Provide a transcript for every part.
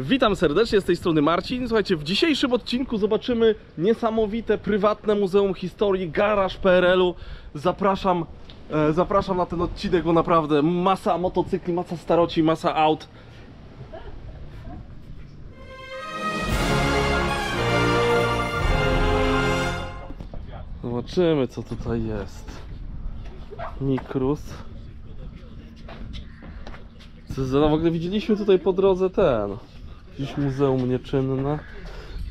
Witam serdecznie, z tej strony Marcin. Słuchajcie, w dzisiejszym odcinku zobaczymy niesamowite prywatne Muzeum Historii Garaż PRL-u. Zapraszam, e, zapraszam na ten odcinek, bo naprawdę masa motocykli, masa staroci, masa aut. Zobaczymy co tutaj jest. Mikrus. Co w ogóle widzieliśmy tutaj po drodze ten. Jakieś muzeum nieczynne.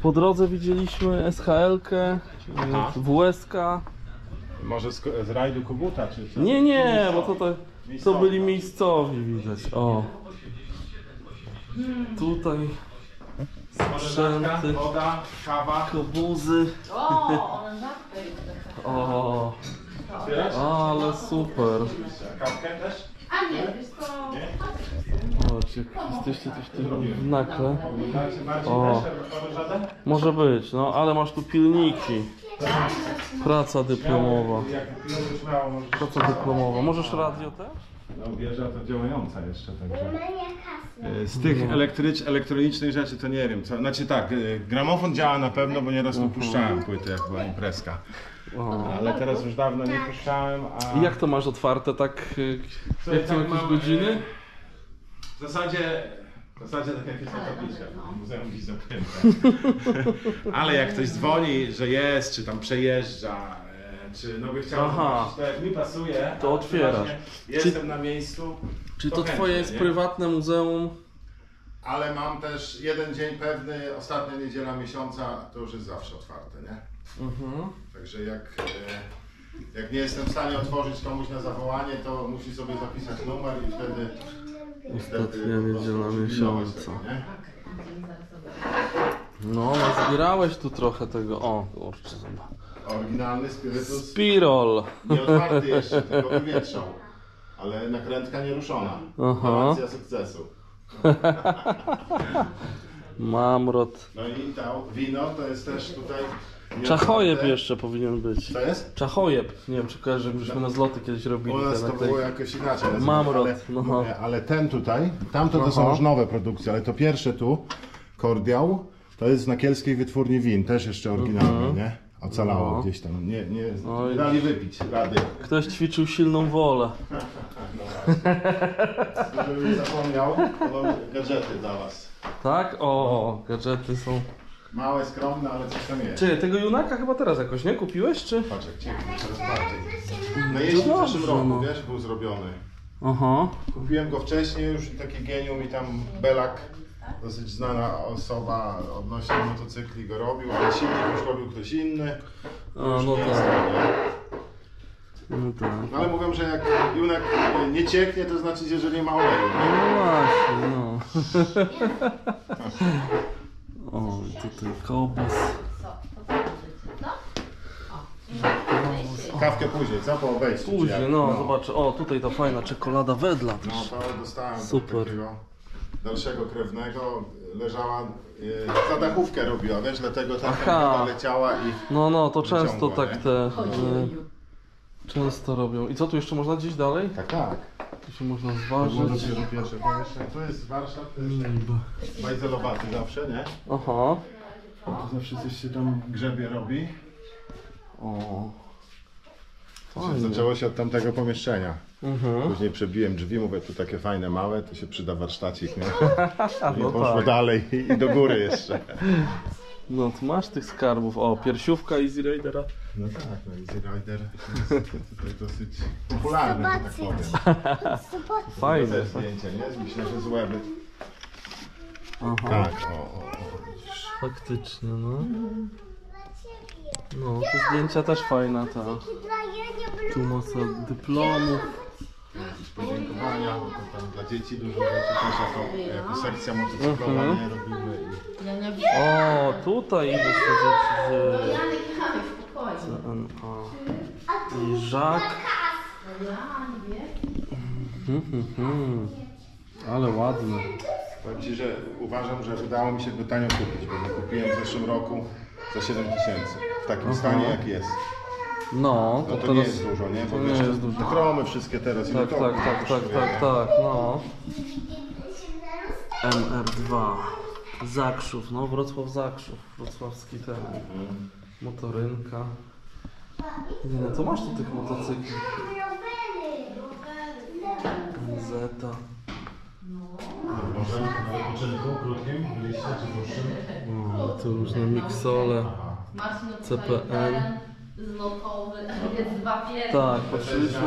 Po drodze widzieliśmy SHL-kę, Aha. WSK. Może z, z rajdu Kubuta, czy co? Nie, nie, bo to, to, to Miejscowi. byli miejscowi widać. O. Tutaj sprzęty. woda, kawa. kobuzy. O, jest O, ale super. Kawkę też? A nie, wiesz co? Jesteście coś tym w nakle. O. Może być, no ale masz tu pilniki. Praca dyplomowa. Praca dyplomowa. Możesz radio też? No wieża to działająca jeszcze, także... E, Z tych elektrycz, elektronicznych rzeczy to nie wiem, co, znaczy tak, e, gramofon działa na pewno, bo nieraz tu puszczałem płyty, jak była imprezka. O. Ale teraz już dawno nie puszczałem, a... I jak to masz otwarte tak? y, Co, Jak tak jakieś mam, godziny? e, W zasadzie, w zasadzie tak jak jest na tabliczkach, muzeum dziś zamknięte. Ale jak ktoś dzwoni, że jest, czy tam przejeżdża, e, czy no by chciał Aha. zobaczyć, to jak mi pasuje, To otwierasz. Jestem na miejscu. Czy to chętnie, twoje jest nie? prywatne muzeum? Ale mam też jeden dzień pewny, ostatnia niedziela miesiąca, to już jest zawsze otwarte, nie? Mhm. Także jak, e, jak nie jestem w stanie otworzyć komuś na zawołanie, to musi sobie zapisać numer i wtedy... Ostatnia niedziela miesiąca. nie? No, nazbierałeś tu trochę tego. O, kurczę, zobacz. Oryginalny spirytus, Spirol. nie otwarty jeszcze, tylko wywietrzał. Ale nakrętka nieruszona. Aha. Gwarancja sukcesu. Mamrot. No i to wino to jest też tutaj... Czachojeb jeszcze powinien być. Co jest? Czachojeb. Nie wiem, czy kojarzy, żeśmy na zloty kiedyś robili. U nas to tej- było jakoś inaczej. Mamrot, ale, no. ale ten tutaj, tamto to są już nowe produkcje, ale to pierwsze tu, kordiał, to jest z nakielskiej wytwórni win, też jeszcze oryginalny, nie? Ocalało No. gdzieś tam, nie, nie, Oj. dali wypić rady. Ktoś ćwiczył silną wolę. Żebym nie zapomniał, to mam gadżety dla was. Tak? O, gadżety są. Małe, skromne, ale coś tam jest. Czy tego Junaka chyba teraz jakoś, nie? Kupiłeś, czy? Patrz jak ciepło, coraz bardziej. No jeździ w dobrze, zeszłym roku, no. wiesz, był zrobiony. Aha. Kupiłem go wcześniej już, taki genium i tam Belak, dosyć znana osoba odnośnie motocykli go robił, ale silnik już robił ktoś inny. A, Już no nie jest tak. to, nie? No tak. No ale mówią, że jak junak nie cieknie, to znaczy, że nie ma oleju. nie? No właśnie, no. O, tutaj kobus. Kawkę później, co? Po obejściu. czy Później, jak? no, zobacz. O, tutaj ta fajna czekolada wedla No też. to dostałem Super. takiego dalszego krewnego. Leżała, yy, za dachówkę robiła, wiesz, dlatego ta Aha. leciała i... No, no, to często tak te... Y, często robią. I co tu jeszcze można gdzieś dalej? Tak, tak. Tu się można To było zważyć. dopiero pierwsze pomieszczenie. Tu jest warsztat, to jeszcze bajzelowaty zawsze, nie? Aha. To zawsze coś się tam grzebie robi. O. To się Fajnie. zaczęło się od tamtego pomieszczenia. Mhm. Później przebiłem drzwi, mówię, tu takie fajne, małe, to się przyda warsztacik, nie? I No poszło tak. dalej i, i do góry jeszcze. No, tu masz tych skarbów. O, piersiówka Easy Raidera. No tak, no Easy Rider jest tutaj dosyć popularny, że tak powiem. Fajne. Zdjęcie, nie? Myślę, że złe by... Aha. Tak, o, o, o. widzisz. Faktycznie, no. No, te zdjęcia też fajna ta. Tu masa dyplomów. Jakieś podziękowania, bo to tam dla dzieci dużo rzeczy też jako, jako sekcja motocyklowa Mhm. nie robimy i... O, tutaj idę się rzeczy z Janek, Janek, spokojnie. CNA. I Żak. Ja nie wiem. Mhm, mhm. Ale ładny. Powiem Ci, że uważam, że udało mi się go tanio kupić, bo go kupiłem w zeszłym roku za 7 tysięcy. W takim stanie jak jest. No, No to to nie teraz... jest dużo, nie? Bo to nie wiesz, jest dużo. te chromy wszystkie teraz. ile Tak, to tak, tak, tak, kosztuje, tak, nie? tak, no. MR2. Zakrzów, no Wrocław Zakrzów, wrocławski ten, motorynka. Nie no, to masz tu tych motocykli. Zeta. Może na wypoczynku krótkim byliście czy dłuższym? O, tu różne miksole. CPN. Jest dwa pierwsze. Tak, patrzyliśmy.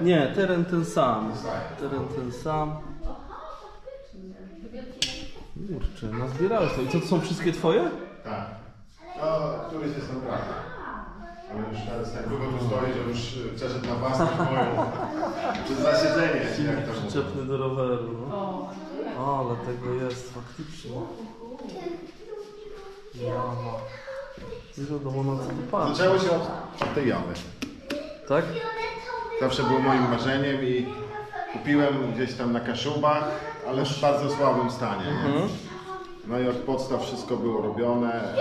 Nie, teren ten sam. Teren ten sam. Kurczę, nazbierałeś to. I co, to są wszystkie twoje? Tak. No, któryś jest naprawdę. Ale już teraz tak długo tu stoi, że już y, przeszedł na własność moją. Przez zasiedzenie, jak to mówią. Przyczepny do roweru. No. O, ale tego jest faktycznie. Jama. Nie wiadomo na co. Zaczęło się od, od tej jamy. Tak? Zawsze było moim marzeniem i kupiłem gdzieś tam na Kaszubach, ale w bardzo słabym stanie. Nie? No i od podstaw wszystko było robione.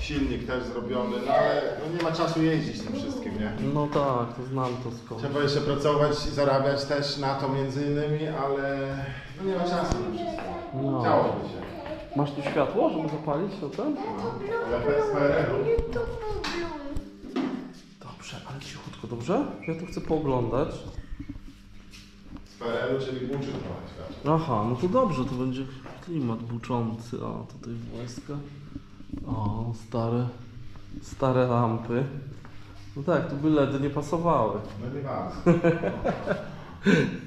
Silnik też zrobiony, no ale no nie ma czasu jeździć tym wszystkim, nie? No tak, to znam to skąd. Trzeba jeszcze pracować i zarabiać też na to między innymi, ale no nie ma czasu na wszystko. No. Chciałoby się. Masz tu światło, żeby zapalić to ten? Ale bez PRL-u. Dobrze, ale cichutko, dobrze? Ja tu chcę pooglądać. Z PRL-u, czyli buczy trochę światło. Aha, no to dobrze, to będzie klimat buczący. O, tutaj wojska. O, stare, stare lampy. No tak, tu by LEDy nie pasowały. No nie bardzo.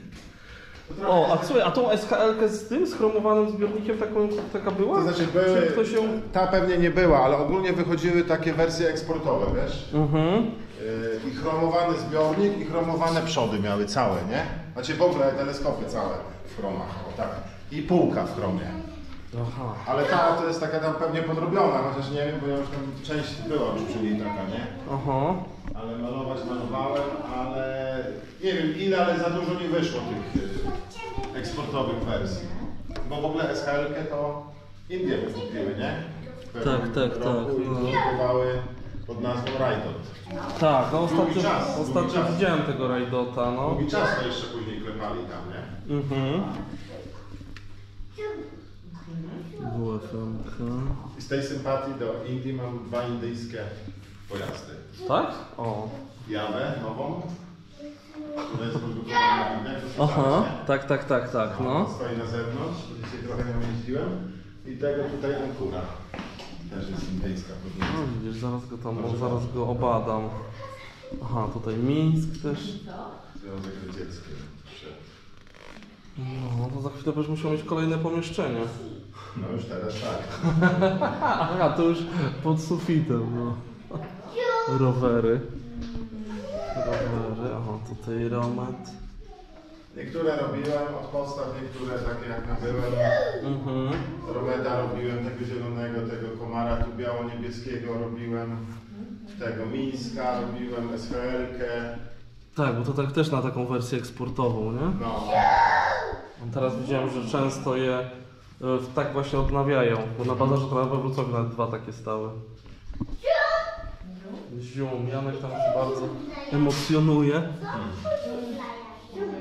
O, a słuchaj, a tą SKL-kę z tym, z chromowanym zbiornikiem taką, taka była? To znaczy Czy były, ktoś ją... ta pewnie nie była, ale ogólnie wychodziły takie wersje eksportowe, wiesz? Mhm. Yy, I chromowany zbiornik i chromowane przody miały całe, nie? Znaczy w ogóle teleskopy całe w chromach, o tak. I półka w chromie. Aha. Ale ta to jest taka tam pewnie podrobiona, chociaż nie wiem, bo ja już tam część była już przy niej taka, nie? Aha. Ale malować malowałem, ale nie wiem ile, ale za dużo nie wyszło tych y, eksportowych wersji. Bo w ogóle SHL-kę to Indie wykupiły, nie? W Tak, tak, roku tak, I no. pod nazwą Rajdot. Tak, no ostatnio, czas, długi ostatnio czas. widziałem tego Rajdota, no. Długi czas to jeszcze później klepali tam, nie? Mhm. Z tej sympatii do Indii mam dwa indyjskie pojazdy. Tak? O. Jawę nową, która jest produkowana w Indiach. dosyć Aha, tak, tak, tak, tak, no. Stoi na zewnątrz, to dzisiaj trochę nią jeździłem. I tego tutaj Ankura. Też jest indyjska No produkcja. widzisz, zaraz go tam, zaraz go obadam. Aha, tutaj Mińsk też. Związek Radziecki. No, to za chwilę będziesz musiał mieć kolejne pomieszczenie. No już teraz tak. Aha, to już pod sufitem, no. Rowery. Rowery, aha, tutaj Romet. Niektóre robiłem od podstaw, niektóre takie jak nabyłem. Mhm. Romeda robiłem tego zielonego, tego komara tu biało-niebieskiego robiłem. Tego Mińska robiłem, SHL-kę. Tak, bo to tak też na taką wersję eksportową, nie? No, Teraz widziałem, że często je e, w- tak właśnie odnawiają, bo na bazarze to we Wrocławiu nawet dwa takie stały. Zium, Janek tam się bardzo emocjonuje.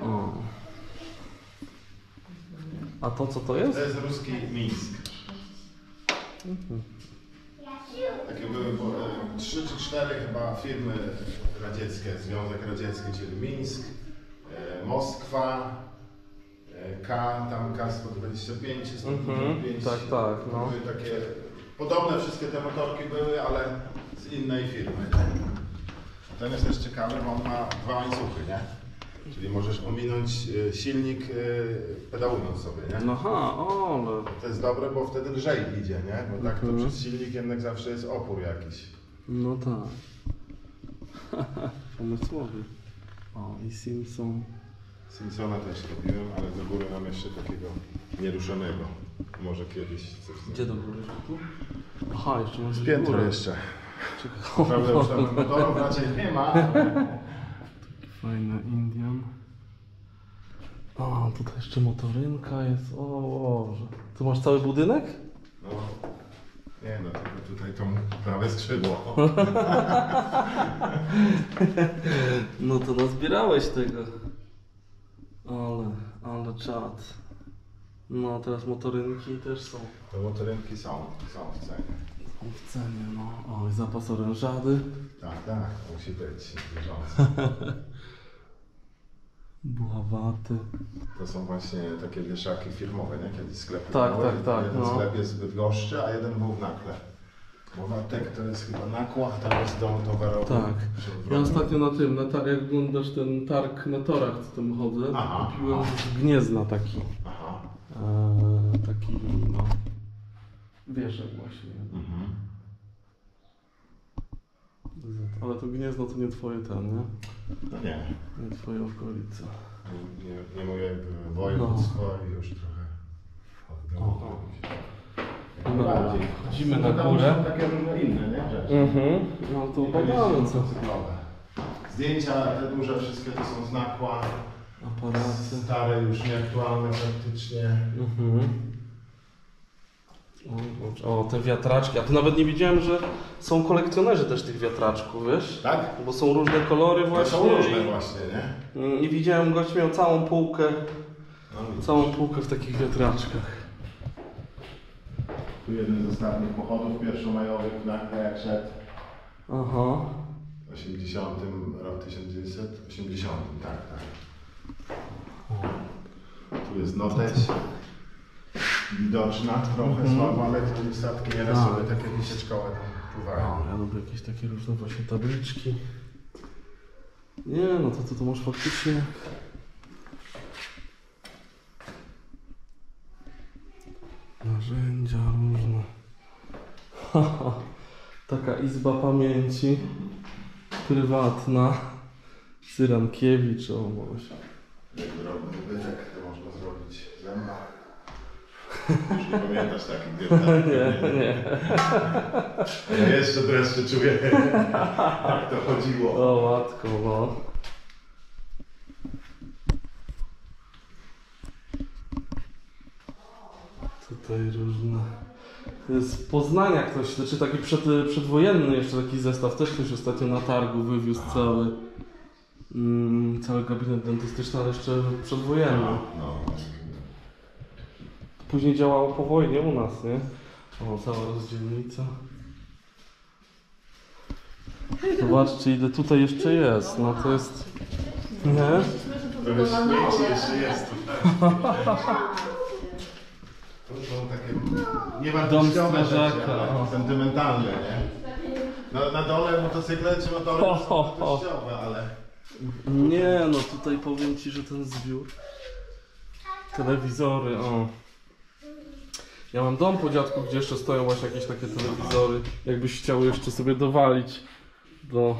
O. A to co to jest? to jest ruski Mińsk. Takie były e, trzy czy cztery chyba firmy radzieckie, Związek Radziecki, czyli Mińsk, e, Moskwa, e, K, tam K-125, 125. tak, tak, no. Były takie, podobne wszystkie te motorki były, ale z innej firmy. Ten jest też ciekawy, bo on ma dwa łańcuchy, nie? Czyli możesz ominąć e, silnik pedałując sobie, nie? No aha, o, ale... To jest dobre, bo wtedy lżej idzie, nie? Bo tak to Mhm. przez silnik jednak zawsze jest opór jakiś. No tak. Pomysłowy. O, i Simpson. Simpsona też robiłem, ale do góry mam jeszcze takiego nieruszonego. Może kiedyś coś Gdzie do góry? Tu? Aha, jeszcze masz Piętro górę. jeszcze. Prawda, już tam motorów raczej nie ma. ale- Fajny Indian. A, tutaj jeszcze motorynka jest. O Boże. Tu masz cały budynek? Nie no, tylko tutaj to prawe skrzydło. No to nazbierałeś tego. Ale, ale czad. No, teraz motorynki też są. To motorynki są, są w cenie. Są w cenie, no. O, i zapas orężady. Tak, tak, musi być bieżąco. Buławaty. To są właśnie takie wieszaki firmowe, nie? Kiedyś sklepy Tak, tak, tak, Jeden no. sklep jest w Bydgoszczy, a jeden był w Nakle. Mowatek to jest chyba Nakła, a tam jest dom towarowy. Tak. Ja ostatnio na tym, na tar- jak oglądasz ten targ na torach, co tam chodzę, Aha. kupiłem z Gniezna taki. Aha. E, taki, no, wieszek właśnie. Mhm. Ale to Gniezno to nie twoje ten, nie? No nie. Nie twoje okolice. Nie, nie, moje województwo i już trochę O. Bardziej. Chodzimy na górę. są takie różne inne, nie? Rzeczy. Mhm. No to badamy co. Zdjęcia te duże wszystkie to są z nakła. Aparaty. Stare, już nieaktualne praktycznie. Mhm. O, te wiatraczki. A to nawet nie wiedziałem, że są kolekcjonerzy też tych wiatraczków, wiesz? Tak? Bo są różne kolory To właśnie. są różne właśnie, nie? I widziałem, gość miał całą półkę, No, całą półkę w takich wiatraczkach. Tu jeden z ostatnich pochodów pierwszomajowych na jak szedł. Aha. W 80, rok 1980, tak, tak. Tu jest noteć. Widoczna, trochę słaba, ale te statki nieraz Tak. sobie takie wisieczkowe tam pływają. O, ja lubię jakieś takie różne właśnie tabliczki. Nie, no to to, to masz faktycznie... Narzędzia różne. Taka izba pamięci prywatna. Cyrankiewicz, o Boże. Drobny ubytek, to można zrobić zęba. Nie pamiętasz takich wielkich. Nie, nie. Ja jeszcze dreszcze czuję, jak to chodziło. O matko, no. Tutaj różne. Z Poznania ktoś, znaczy taki przed, przedwojenny jeszcze taki zestaw, też ktoś ostatnio na targu wywiózł cały. Mm, cały gabinet dentystyczny, ale jeszcze przedwojenny. No, Później działało po wojnie u nas, nie? O, cała rozdzielnica. Zobaczcie ile tutaj jeszcze jest, no to jest... Nie? Śmieci jeszcze jest tutaj. To są takie niewartościowe rzeczy, ale sentymentalne, nie? Na, na dole motocykle czy na dole Ho, ho, ho. wartościowe, ale... Nie, no tutaj powiem Ci, że ten zbiór. Telewizory, o. Ja mam dom po dziadku, gdzie jeszcze stoją właśnie jakieś takie telewizory. Jakbyś chciał jeszcze sobie dowalić do...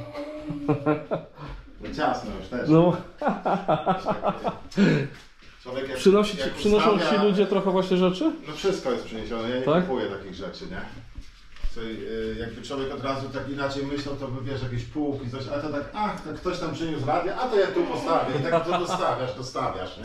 No ciasno już też. No, Człowiek jak, przynosi ci, jak przynoszą ustawia- Ci ludzie trochę właśnie rzeczy? No wszystko jest przyniesione, ja nie Tak? kupuję takich rzeczy, nie? Co, y, jakby człowiek od razu tak inaczej myślał, to by wiesz, jakieś półki, coś, a to tak, ach, tak ktoś tam przyniósł radio, a to ja tu postawię i tak to dostawiasz, dostawiasz, nie?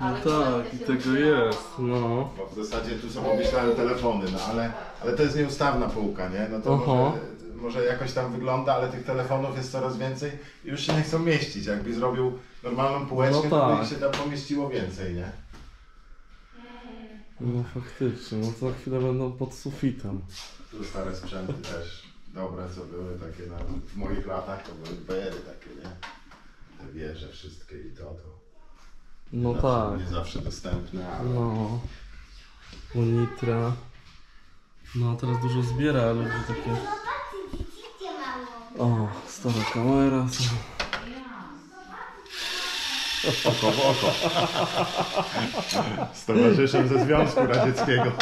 No Ale tak, i tego jest, no. Bo w zasadzie tu są obmyślane telefony, no ale, ale to jest nieustawna półka, nie? No to Aha. może, może jakoś tam wygląda, ale tych telefonów jest coraz więcej i już się nie chcą mieścić. Jakby zrobił normalną półeczkę, No to by tak. się tam pomieściło więcej, nie? No faktycznie, no to za chwilę będą pod sufitem. Tu stare sprzęty też dobre, co były takie na, w moich latach, to były bery takie, nie? Te wieże wszystkie i to, to. No nie zawsze, tak, Nie zawsze dostępne, ale... no. Unitra. No a teraz dużo zbiera ludzi takie. O, stara kamera. Oko w oko. Z towarzyszem ze Związku Radzieckiego.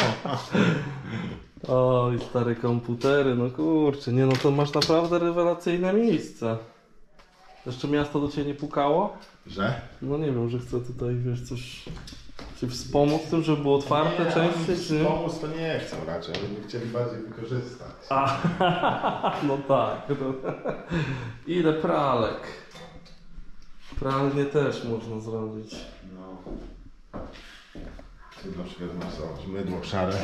O, i stare komputery, no kurczę, nie no to masz naprawdę rewelacyjne miejsce. Jeszcze miasto do Ciebie nie pukało? Że? No nie wiem, że chcę tutaj, wiesz, coś Cię wspomóc tym, żeby było otwarte częściej, czy nie? Pomóc to nie chcą raczej, oni chcieli bardziej wykorzystać. A, no tak. No. Ile pralek? Pralnie też można zrobić. No. Tu na przykład masz zobacz, mydło szare.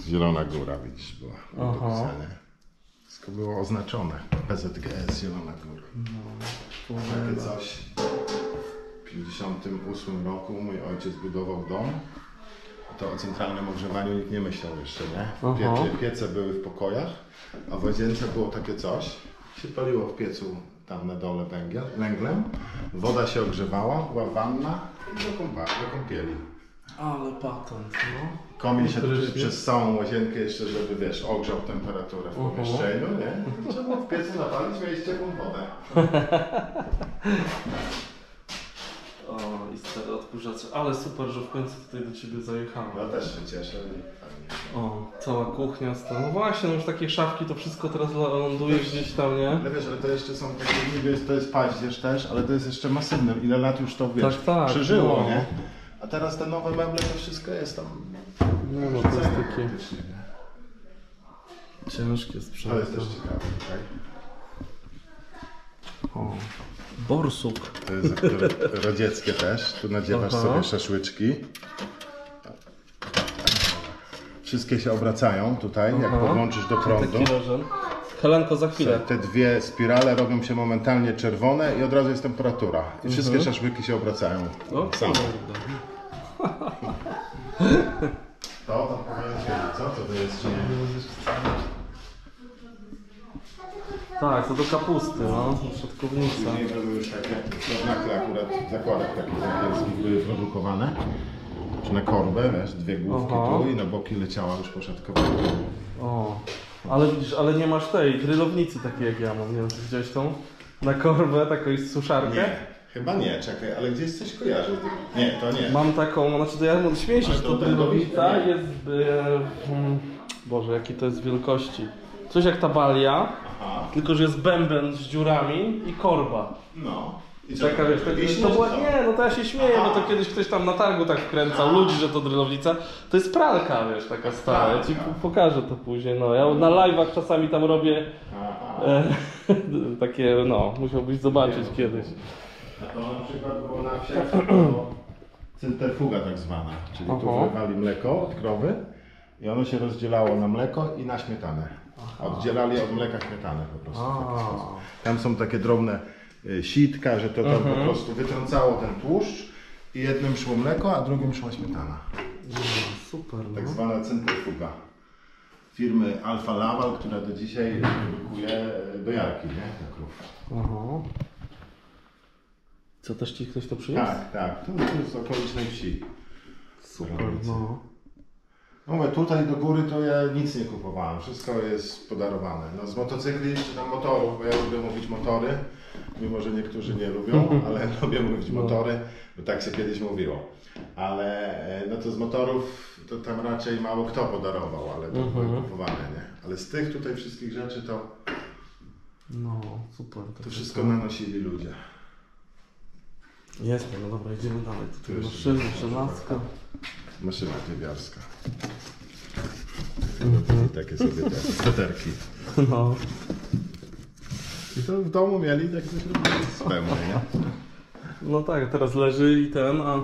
Zielona Góra, widzisz, była Aha. dopisane. Wszystko było oznaczone. PZGS Zielona Góra. Takie coś. W 58 roku mój ojciec budował dom to o centralnym ogrzewaniu nikt nie myślał jeszcze, nie? Piece, piece były w pokojach, a w łazience było takie coś, się paliło w piecu tam na dole węgiel, węglem, woda się ogrzewała, była wanna i do, kąpa, do kąpieli. Ale patent, no. Komin się przez całą łazienkę jeszcze, żeby wiesz, ogrzał temperaturę w pomieszczeniu, nie? Trzeba w piecu napalić, mieć ciepłą wodę. O, i stary odkurzacz. Ale super, że w końcu tutaj do ciebie zajechałem. No też się cieszę. O, cała kuchnia stara. No właśnie, no już takie szafki, to wszystko teraz ląduje gdzieś tam, nie? Ale wiesz, ale to jeszcze są takie, niby jest, to jest paździerz też, ale to jest jeszcze masywne. Ile lat już to wiesz, Tak, tak, przeżyło, no. nie? A teraz te nowe meble to wszystko jest tam. No, no to jest takie ciężkie To jest sprzęty. też ciekawe, tak? O, borsuk. To jest radzieckie też. Tu nadziewasz Aha. sobie szaszłyczki. Wszystkie się obracają tutaj, jak Aha. podłączysz do prądu. Helenko, za chwilę. Te dwie spirale robią się momentalnie czerwone i od razu jest temperatura. I wszystkie Mhm. szaszłyki się obracają. O, Same. To powinien wiedzieć, co to, to jest, czy nie? Tak, to do kapusty, no. Szatkownica. Później były już takie, no nakle akurat w zakładach takich angielskich były produkowane. Czy na korbę, wiesz, dwie główki Aha. tu i na boki leciała już poszatkowana. O, ale widzisz, ale nie masz tej grillownicy takiej jak ja mam. Nie wiem, czy widziałeś tą? Na korbę, taką jest suszarkę. Nie, chyba nie, czekaj, ale gdzieś coś kojarzę. z tym. Nie, to nie. Mam taką, znaczy to ja śmieję się, Ale że to to grillownica jest, e, hmm, Boże, jaki to jest wielkości. Coś jak ta balia, tylko że jest bęben z dziurami i korba. no. I co, Taka wiesz, tak, to była, co? nie, no to ja się śmieję, bo to kiedyś ktoś tam na targu tak wkręcał ludzi, że to drylownica. To jest pralka, wiesz, taka stara. Ja ci Pralka. po- pokażę to później. No, ja na live'ach czasami tam robię Aha. e, takie, no, musiałbyś zobaczyć kiedyś. A to na przykład było na wsiach to było centryfuga tak zwana, czyli tu Aha. mleko od krowy i ono się rozdzielało na mleko i na śmietanę. Oddzielali od mleka śmietanę po prostu. w taki sposób. Tam są takie drobne y, sitka, że to tam po prostu wytrącało ten tłuszcz i jednym szło mleko, a drugim szła śmietana. No, super, Tak no. zwana centryfuga. Firmy Alfa Laval, która do dzisiaj produkuje y, dojarki, nie? Dla krów. Aha. Co, też ci ktoś to przyniósł? Tak, tak. To, jest z okolicznej wsi. Super, no. No mówię, tutaj do góry to ja nic nie kupowałem, wszystko jest podarowane. No z motocykli czy tam motorów, bo ja lubię mówić motory, mimo że niektórzy nie lubią, ale lubię mówić motory, bo tak się kiedyś mówiło. Ale e, no to z motorów to tam raczej mało kto podarował, ale to Mhm. były kupowane, nie? Ale z tych tutaj wszystkich rzeczy to, No, super. to wszystko nanosili ludzie. Jest, no dobra, idziemy dalej. Tutaj maszyny, żelazka. Maszyna tywiarska. Mhm. I takie sobie te sweterki. No. I to w domu mieli tak coś robili nie? No tak, teraz leży i ten, a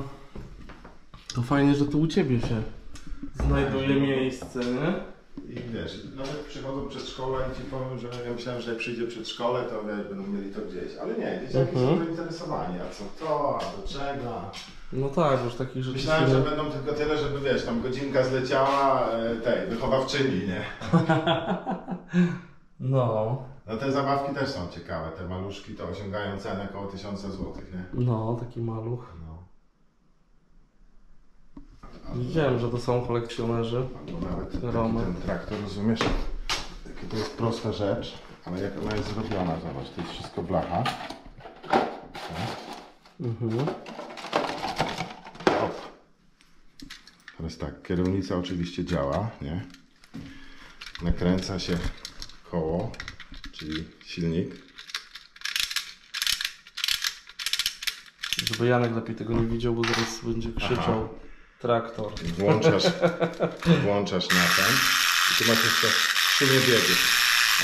to fajnie, że tu u ciebie się znajduje miejsce, nie? I wiesz, nawet przychodzą przed szkołę i ci powiem, że ja myślałem, że jak przyjdzie przed szkołę, to wiesz, będą mieli to gdzieś. Ale nie, dzieciaki Mhm. są zainteresowani, a co to, a do czego. No tak, już takich rzeczy Myślałem, że będą tylko tyle, żeby wiesz, tam godzinka zleciała e, tej, wychowawczyni, nie? No, No te zabawki też są ciekawe, te maluszki to osiągają cenę około 1000 zł, nie? no, taki maluch. No. Widziałem, że to są kolekcjonerzy. Albo nawet taki ten traktor, rozumiesz? To jest prosta rzecz, ale jak ona jest zrobiona, zobacz, to jest wszystko blacha. Mhm. Teraz tak, kierownica oczywiście działa, nie? Nakręca się koło, czyli silnik. Żeby Janek lepiej tego nie widział, bo zaraz będzie krzyczał traktor. Włączasz, włączasz napęd i tu masz jeszcze trzy biegi.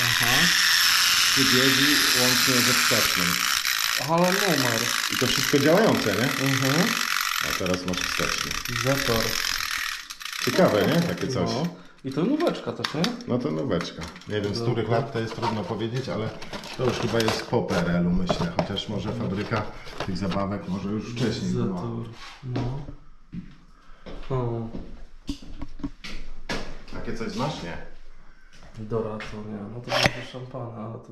Aha. Trzy biegi łącznie ze wstecznym. Ale numer. I to wszystko działające, nie? Mhm. A teraz masz wsteczny. Zator. Ciekawe, nie? Takie coś. No. I to nóweczka też, nie? No to nóweczka. Nie wiem z których lat to jest trudno powiedzieć, ale to już chyba jest po PRL-u myślę, chociaż może fabryka tych zabawek może już wcześniej była. No. O. Takie coś znasz? Nie. Dorator, nie. No to będzie szampana, ale to...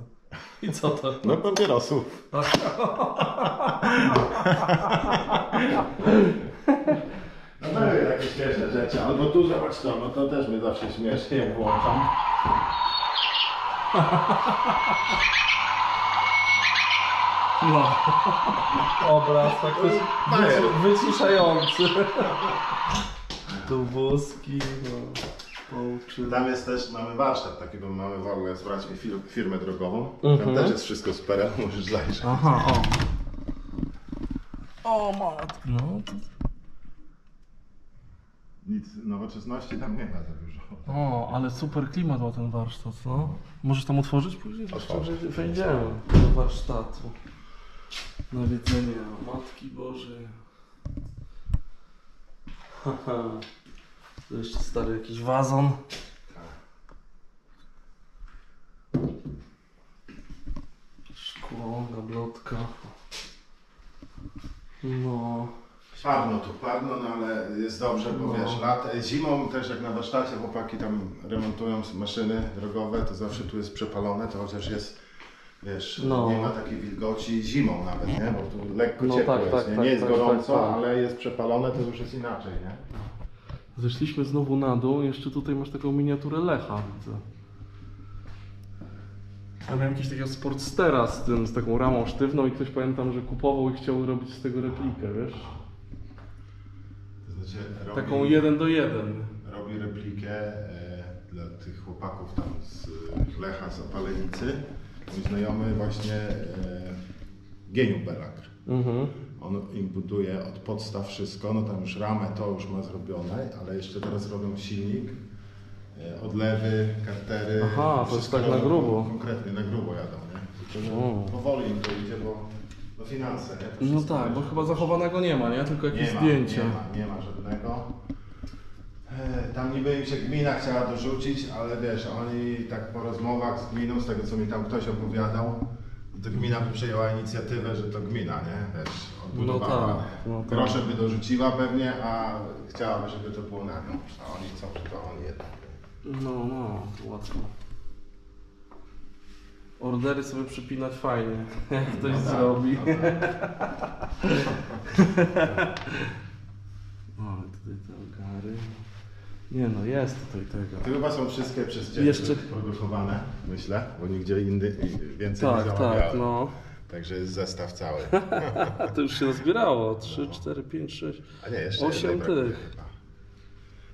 I co to? No papierosów. No jest takie śmieszne rzeczy. Albo tu zobacz to, no to też mnie zawsze śmiesznie włączam. No. Obraz tak wys- wyci- wyciszający. Tu wózki, no. Pouczy. Tam jest też, mamy warsztat taki, bo mamy w ogóle z braćmi fir- firmę drogową. Mhm. Tam też jest wszystko super, możesz zajrzeć. Aha, o. O matko, no. Nic nowoczesności tam nie ma za dużo. O, ale super klimat ma ten warsztat, no. Możesz tam otworzyć później? Otworzę. Wejdziemy do warsztatu. Na widzenie, o Matki Bożej. Haha. Tu jeszcze stary jakiś wazon. Szkło, gablotka. No. Parno tu, parno, no ale jest dobrze, bo No. wiesz, lat, zimą też jak na warsztacie chłopaki tam remontują maszyny drogowe, to zawsze tu jest przepalone, to chociaż jest, wiesz, No. nie ma takiej wilgoci zimą nawet, nie? Bo tu lekko No ciepło tak, jest, tak, nie? tak, nie jest tak, gorąco, tak, tak. ale jest przepalone, to już jest inaczej, nie? Zeszliśmy znowu na dół, jeszcze tutaj masz taką miniaturę Lecha, widzę. Ja miałem jakiś takiego sportstera z tym, z taką ramą sztywną i ktoś pamiętam, że kupował i chciał robić z tego replikę, wiesz? Znaczy robi, Taką jeden do jeden. robi replikę e, dla tych chłopaków tam z e, Lecha, z Opalenicy. Mój znajomy właśnie e, Geniu Belak. Mhm. On im buduje od podstaw wszystko, no tam już ramę to już ma zrobione, ale jeszcze teraz robią silnik, e, odlewy, kartery. Aha, to jest tak na grubo. Konkretnie na grubo jadą, nie? Tylko, że powoli im to idzie, bo no finanse, nie? To No wszystko tak, bo chyba zachowanego nie ma, nie? Tylko jakieś nie ma, zdjęcie. Nie ma, nie ma żadnego. E, Tam niby im się gmina chciała dorzucić, ale wiesz, oni tak po rozmowach z gminą, z tego co mi tam ktoś opowiadał, to gmina by przejęła inicjatywę, że to gmina, nie? Wiesz, odbudowała. No tak, no tak. By dorzuciła pewnie, a chciałaby, żeby to było na nią. A oni chcą, żeby to oni jednak. No, no, łatwo. Ordery sobie przypinać fajnie, jak ktoś No tak, zrobi. no tak. Ale tutaj te ogary. Nie no, jest tutaj tego. Te chyba są wszystkie przez Ciebie Jeszcze- produkowane, myślę, bo nigdzie indy, więcej Tak, nie tak, zamawiałem. no. Także jest zestaw cały. A to już się nazbierało. 3, 4, 5, 6. A nie, jeszcze Osiem jednej brakuje tych. chyba.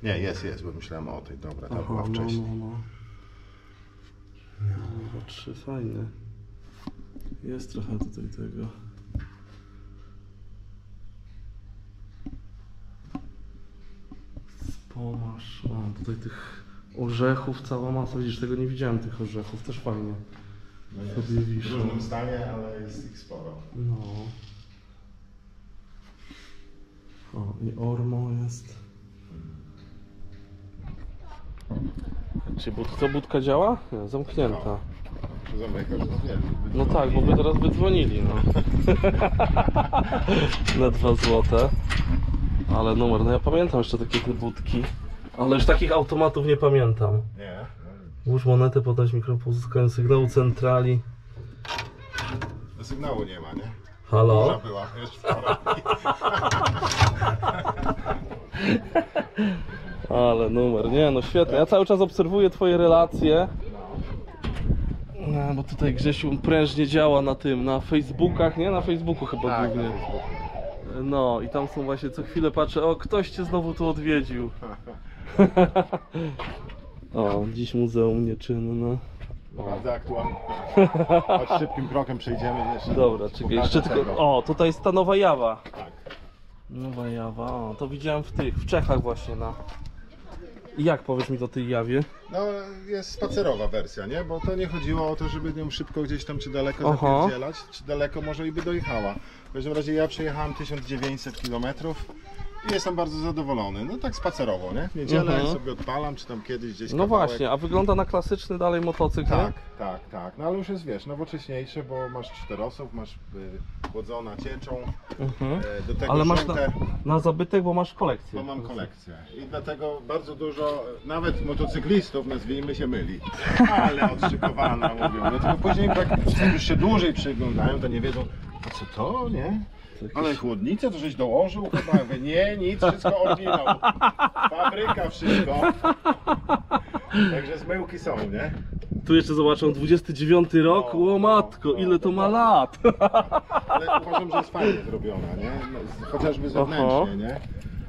Nie, jest, jest, bo myślałem o tej, dobra, ta Aha, była no, wcześniej. no, no. No, trzy fajne. Jest trochę tutaj tego. Spomasz. O, tutaj tych orzechów cała masa. Widzisz, tego nie widziałem tych orzechów. Też fajnie. No jest, sobie wiszą. w różnym stanie, ale jest ich sporo. No. O, i ormo jest. Czy bud co budka działa? Nie, zamknięta. Zamykasz, no. No tak, bo by teraz by dzwonili, no. Na dwa złote. Ale numer, no ja pamiętam jeszcze takie te budki. Ale już takich automatów nie pamiętam. Nie, Włóż monetę, podać mikrofon, uzyskanie sygnału centrali. no, sygnału nie ma, nie? Halo? Burza była, wczoraj. Ale numer, nie no świetnie. Ja cały czas obserwuję twoje relacje. No, bo tutaj Grzesiu prężnie działa na tym, na Facebookach, nie? Na Facebooku chyba Tak, głównie. na Facebooku. No i tam są właśnie co chwilę patrzę, o ktoś cię znowu tu odwiedził. o, dziś muzeum nieczynne. Bardzo aktualne. Chodź szybkim krokiem przejdziemy jeszcze. Dobra, czekaj, Pokażę jeszcze tego. tylko. O, tutaj jest ta nowa Jawa. Tak. Nowa Jawa, o, to widziałem w tych, w Czechach właśnie na. I jak powiesz mi do tej Jawie? No jest spacerowa wersja, nie? Bo to nie chodziło o to, żeby nią szybko gdzieś tam czy daleko Aha. zapierdzielać, czy daleko może i by dojechała. W każdym razie ja przejechałem 1900 km I jestem bardzo zadowolony. No tak spacerowo, nie? W niedzielę Mhm. sobie odpalam, czy tam kiedyś gdzieś No kawałek. właśnie, a wygląda na klasyczny dalej motocykl, Tak, nie? tak, tak. No ale już jest, wiesz, nowocześniejszy, bo masz czterosób, masz y, chłodzona cieczą, Mhm. e, do tego Ale masz na, żółte, na zabytek, bo masz kolekcję. bo mam kolekcję. I dlatego bardzo dużo, nawet motocyklistów, nazwijmy się, myli. Ale odszykowana, mówią. No tylko później tak, jak już się dłużej przyglądają, to nie wiedzą, a co to, nie? Ale chłodnicę to żeś dołożył chyba? Ja mówię, nie, nic, wszystko oryginał. Fabryka, wszystko. Także zmyłki są, nie? Tu jeszcze zobaczą 29 rok, No, o matko, no, ile to ma dokładnie. lat. Ale uważam, że jest fajnie zrobiona, nie? No, z- chociażby zewnętrznie, nie?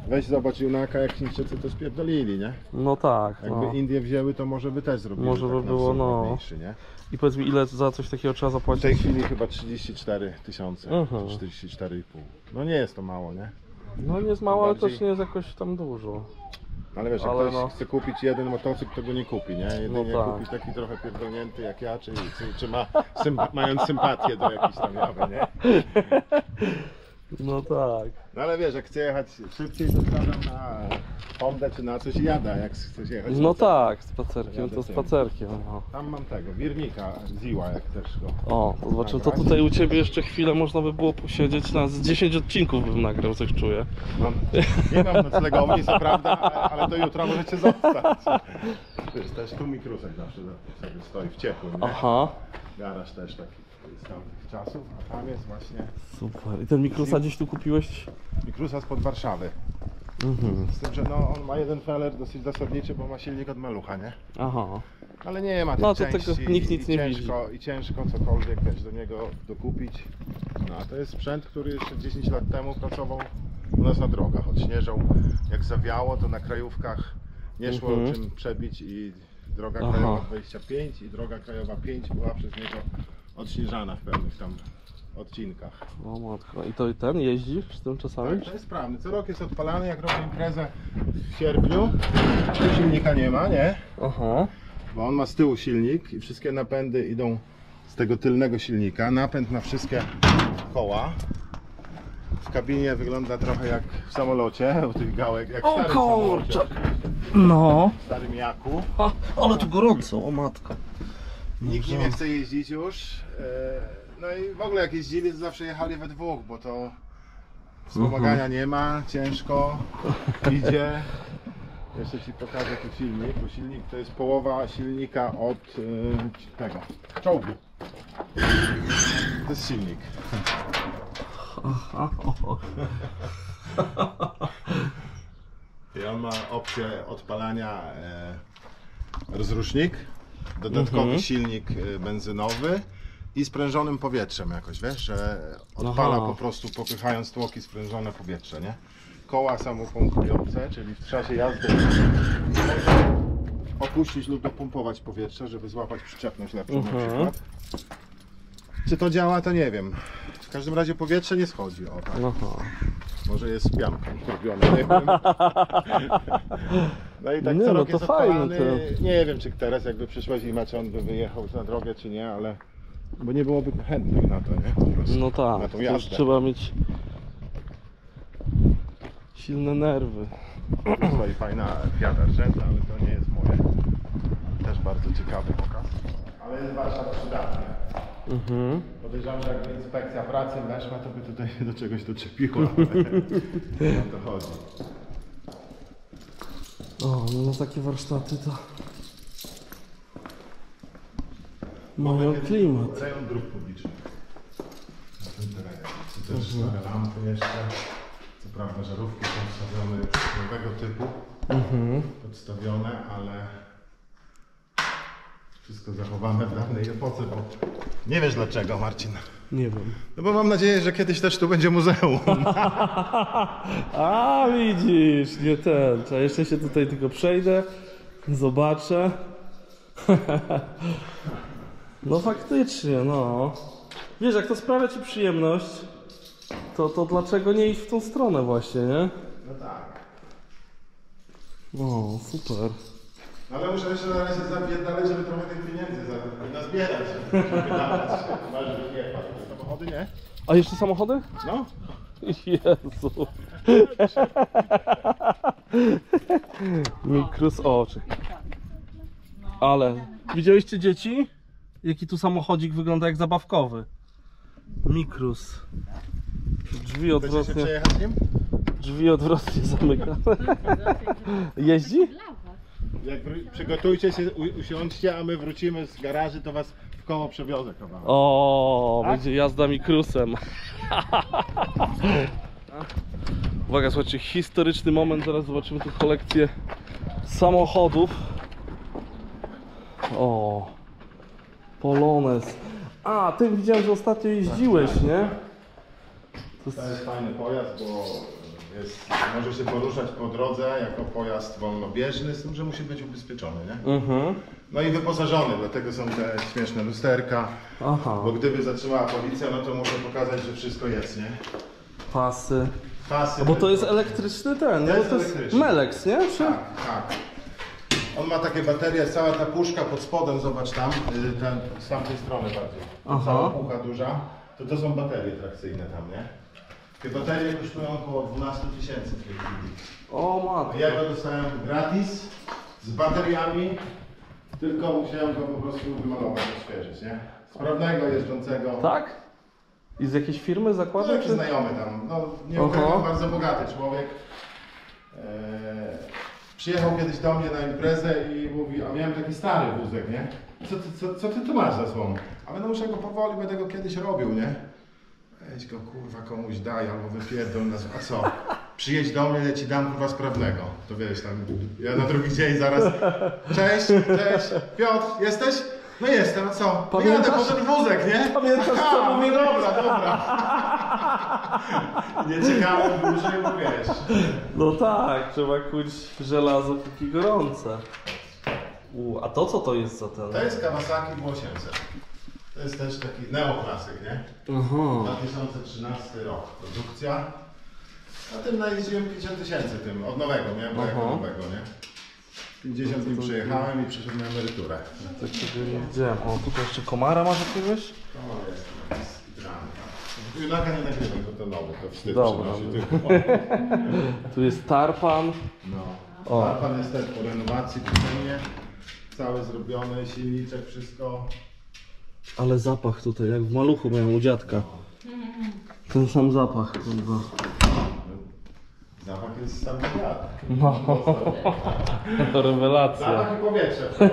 Weź zobacz Junaka, jak Chińczycy to spierdolili, nie? No tak, Jakby no. Indie wzięły, to może by też zrobili Może by tak na było, wzór no. ładniejszy, nie? I powiedz mi, ile za coś takiego trzeba W zapłacić? tej chwili chyba 34 tysiące, czy 44,5. No nie jest to mało, nie? No nie jest mało, ale bardziej- też nie jest jakoś tam dużo. Ale wiesz, jak Ale ktoś no. chce kupić jeden motocykl, to go nie kupi, nie? Jedynie No tak. kupić taki trochę pierdolnięty jak ja, czy, czy, czy ma, sym, mając sympatię do jakiejś tam jawy, nie? No tak. No ale wiesz, jak chcę jechać szybciej, to wkładam na Hondę czy na coś i jada, jak chcesz jechać. No tak, spacerkiem Jadę to tym. spacerkiem. No. Tam mam tego, wirnika, Ziła, jak też go. O, to zobaczymy, to tutaj u Ciebie jeszcze chwilę można by było posiedzieć, na z 10 odcinków bym nagrał, coś czuję. Mam, nie mam noclegowni, co prawda, ale, ale do jutra możecie zostać. Wiesz, też tu mikrusek zawsze sobie stoi w ciepłym, nie? Aha, Garaż też taki z tamtych czasów, a tam jest właśnie super. I ten mikrosa gdzieś tu kupiłeś? mikrusa spod Warszawy. Mhm. Z tym, że no, on ma jeden feller dosyć zasadniczy, bo ma silnik od malucha, nie? Aha. Ale nie ma tych No, to części tego nikt nic i nie ciężko, I ciężko cokolwiek wiesz, do niego dokupić. No, a to jest sprzęt, który jeszcze 10 lat temu pracował u nas na drogach. Odśnieżał, jak zawiało, to na krajówkach nie szło Mhm. czym przebić i droga Aha. krajowa 25 i droga krajowa 5 była przez niego odśnieżana w pewnych tam odcinkach. O matko. I to i ten jeździsz z tym czasami? Tak, to jest sprawny. Co rok jest odpalany, jak robię imprezę w sierpniu, tu silnika nie ma, nie? Aha. bo on ma z tyłu silnik i wszystkie napędy idą z tego tylnego silnika. Napęd na wszystkie koła. W kabinie wygląda trochę jak w samolocie, u tych gałek, jak w O starym samolocie, No. w starym jaku. A, ale tu gorąco, o matko. Nikt nie chce jeździć już. e, No i w ogóle jak jeździli, to zawsze jechali we dwóch, bo to wspomagania nie ma, ciężko idzie. Jeszcze Ci pokażę tu silnik, bo silnik to jest połowa silnika od e, tego, czołgu. To jest silnik. I on ma opcję odpalania e, rozrusznik, dodatkowy Mhm. silnik e, benzynowy i sprężonym powietrzem jakoś, wiesz, że odpala Aha. po prostu popychając tłoki sprężone powietrze, nie? Koła samopompujące, czyli w czasie jazdy opuścić lub dopompować powietrze, żeby złapać przyczepność lepszą na Mhm. przykład. Czy to działa, to nie wiem. W każdym razie powietrze nie schodzi, o tak. Aha. Może jest pianką zrobione, nie wiem. No i tak Nie, co no rok to jest fajne odpalany. Nie wiem, czy teraz jakby przyszła zima, czy on by wyjechał na drogę, czy nie, ale... Bo nie byłoby chętnych na to, nie? Po prostu. No Na tak, tą to już jazdę. trzeba mieć silne nerwy. Stoi fajna Fiat Argenta, ale to nie jest moje. Też bardzo ciekawy pokaz. Ale jest warsztat przydatny. Mhm. Podejrzewam, że jakby inspekcja pracy weszła, to by tutaj do czegoś doczepiła. ale O to chodzi. O, no takie warsztaty to mają klimat. Rejon dróg publicznych. Na tym terenie. Tu też stare lampy jeszcze. Co prawda żarówki są wstawione już nowego typu. Mhm. Podstawione, ale wszystko zachowane w dawnej epoce, bo nie wiesz dlaczego Marcin. Nie wiem. No bo mam nadzieję, że kiedyś też tu będzie muzeum. A widzisz, nie ten. Trzeba jeszcze się tutaj tylko przejdę, zobaczę. No faktycznie, no. Wiesz, jak to sprawia ci przyjemność, to, to dlaczego nie iść w tą stronę właśnie, nie? No tak. O, super. Ale muszę jeszcze na razie zapierdalać, żeby trochę tych pieniędzy za- nazbierać. Chyba, żeby nie. Samochody nie? A jeszcze samochody? No. Jezu. Mikrus oczy. Ale widzieliście dzieci? Jaki tu samochodzik wygląda jak zabawkowy. Mikrus. Drzwi odwrotnie, przejechać nim? drzwi odwrotnie zamykane. Jeździ? Jak wró- przygotujcie się, u- usiądźcie, a my wrócimy z garaży, to was w koło przewiozę kawałek. O, będzie jazda mikrusem. Uwaga, słuchajcie, historyczny moment, zaraz zobaczymy tu kolekcję samochodów. O, Polones. A, ty widziałem, że ostatnio jeździłeś, nie? To To jest... jest fajny pojazd, bo jest, może się poruszać po drodze jako pojazd wolnobieżny, z tym, że musi być ubezpieczony, nie? Mhm. No i wyposażony, dlatego są te śmieszne lusterka, Aha, bo gdyby zatrzymała policja, no to może pokazać, że wszystko jest, nie? pasy. Pasy. A bo to jest elektryczny ten, nie? To jest to jest elektryczny. Melex, nie? Czy... Tak, tak. On ma takie baterie, cała ta puszka pod spodem, zobacz tam, y, ten, z tamtej strony bardziej. Aha. Cała pucha duża, to to są baterie trakcyjne tam, nie? Te baterie kosztują około 12 tysięcy w tej chwili. O A matko. Ja go dostałem gratis, z bateriami, tylko musiałem go po prostu wymalować, odświeżyć, nie? Sprawnego, jeżdżącego. Tak? I z jakiej firmy No jakiś czy- znajomy tam, no nie Aha. ukrywam, bardzo bogaty człowiek. Eee, przyjechał kiedyś do mnie na imprezę i mówi, a miałem taki stary wózek, nie? Co ty, co, co ty tu masz za złom? A będę muszę go powoli, będę go kiedyś robił, nie? Weź go kurwa komuś daj albo wypierdol nas, a co? Przyjedź do mnie, ja ci dam kurwa sprawnego. To wiesz tam, ja na drugi dzień zaraz, cześć, cześć, Piotr, jesteś? No jestem, a co? Pamiętasz? Jadę po ten wózek, nie? Pamiętasz, co Aha, no mówiłem? Dobra, dobra. Nie dłużej, bo wiesz. No tak, trzeba kuć żelazo póki gorące. U, a to co to jest za ten? To jest Kawasaki W800. To jest też taki neoklasyk, nie? Aha. 2013 rok produkcja. Na tym najeździłem 50 tysięcy tym, od nowego, miałem Aha. nowego, nie? 50 nim przejechałem i przyszedłem na emeryturę. Tak tego nie widziałem. O, tutaj jeszcze komara masz jakiegoś? To jest jest dranka. Junaka nie nagrywam, to to nowy, to wstyd Dobra. przynosi tylko. Tu jest tarpan. No. O. A pan jest też po renowacji zupełnie. Cały zrobiony, silniczek, wszystko. Ale zapach tutaj, jak w maluchu miałem u dziadka. Ten sam zapach, kurwa. Zapach jest lat. No, rewelacja. Zapach i powietrze.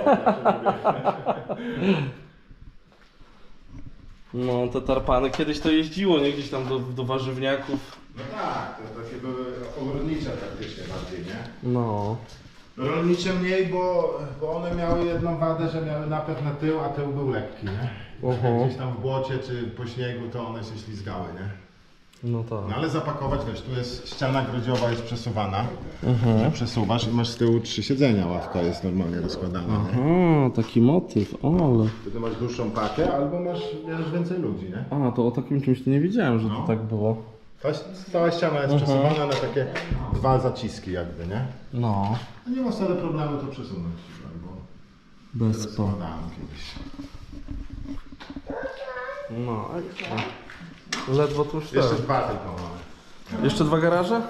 No, te tarpany. Kiedyś to jeździło, nie? Gdzieś tam do, do warzywniaków. No tak, to takie były ogrodnicze praktycznie bardziej, nie? No. Rolnicze mniej, bo, bo one miały jedną wadę, że miały napęd na tył, a tył był lekki, nie? Oho. Jak Gdzieś tam w błocie czy po śniegu to one się ślizgały, nie? No No tak. ale zapakować, wiesz, tu jest ściana grodziowa jest przesuwana, Mhm. że przesuwasz i masz z tyłu trzy siedzenia, ławka jest normalnie rozkładana, nie? Taki motyw, ale... Wtedy masz dłuższą pakę albo masz bierzesz więcej ludzi, nie? A, to o takim czymś to nie wiedziałem, że to No. tak było. Ta, cała ściana jest przesuwana na takie dwa zaciski jakby, nie? No, No nie ma wcale problemu to przesunąć, albo bez po. kiedyś. No, ekstra. Ledwo tu już Jeszcze ten. dwa tylko mamy. Jeszcze dwa garaże?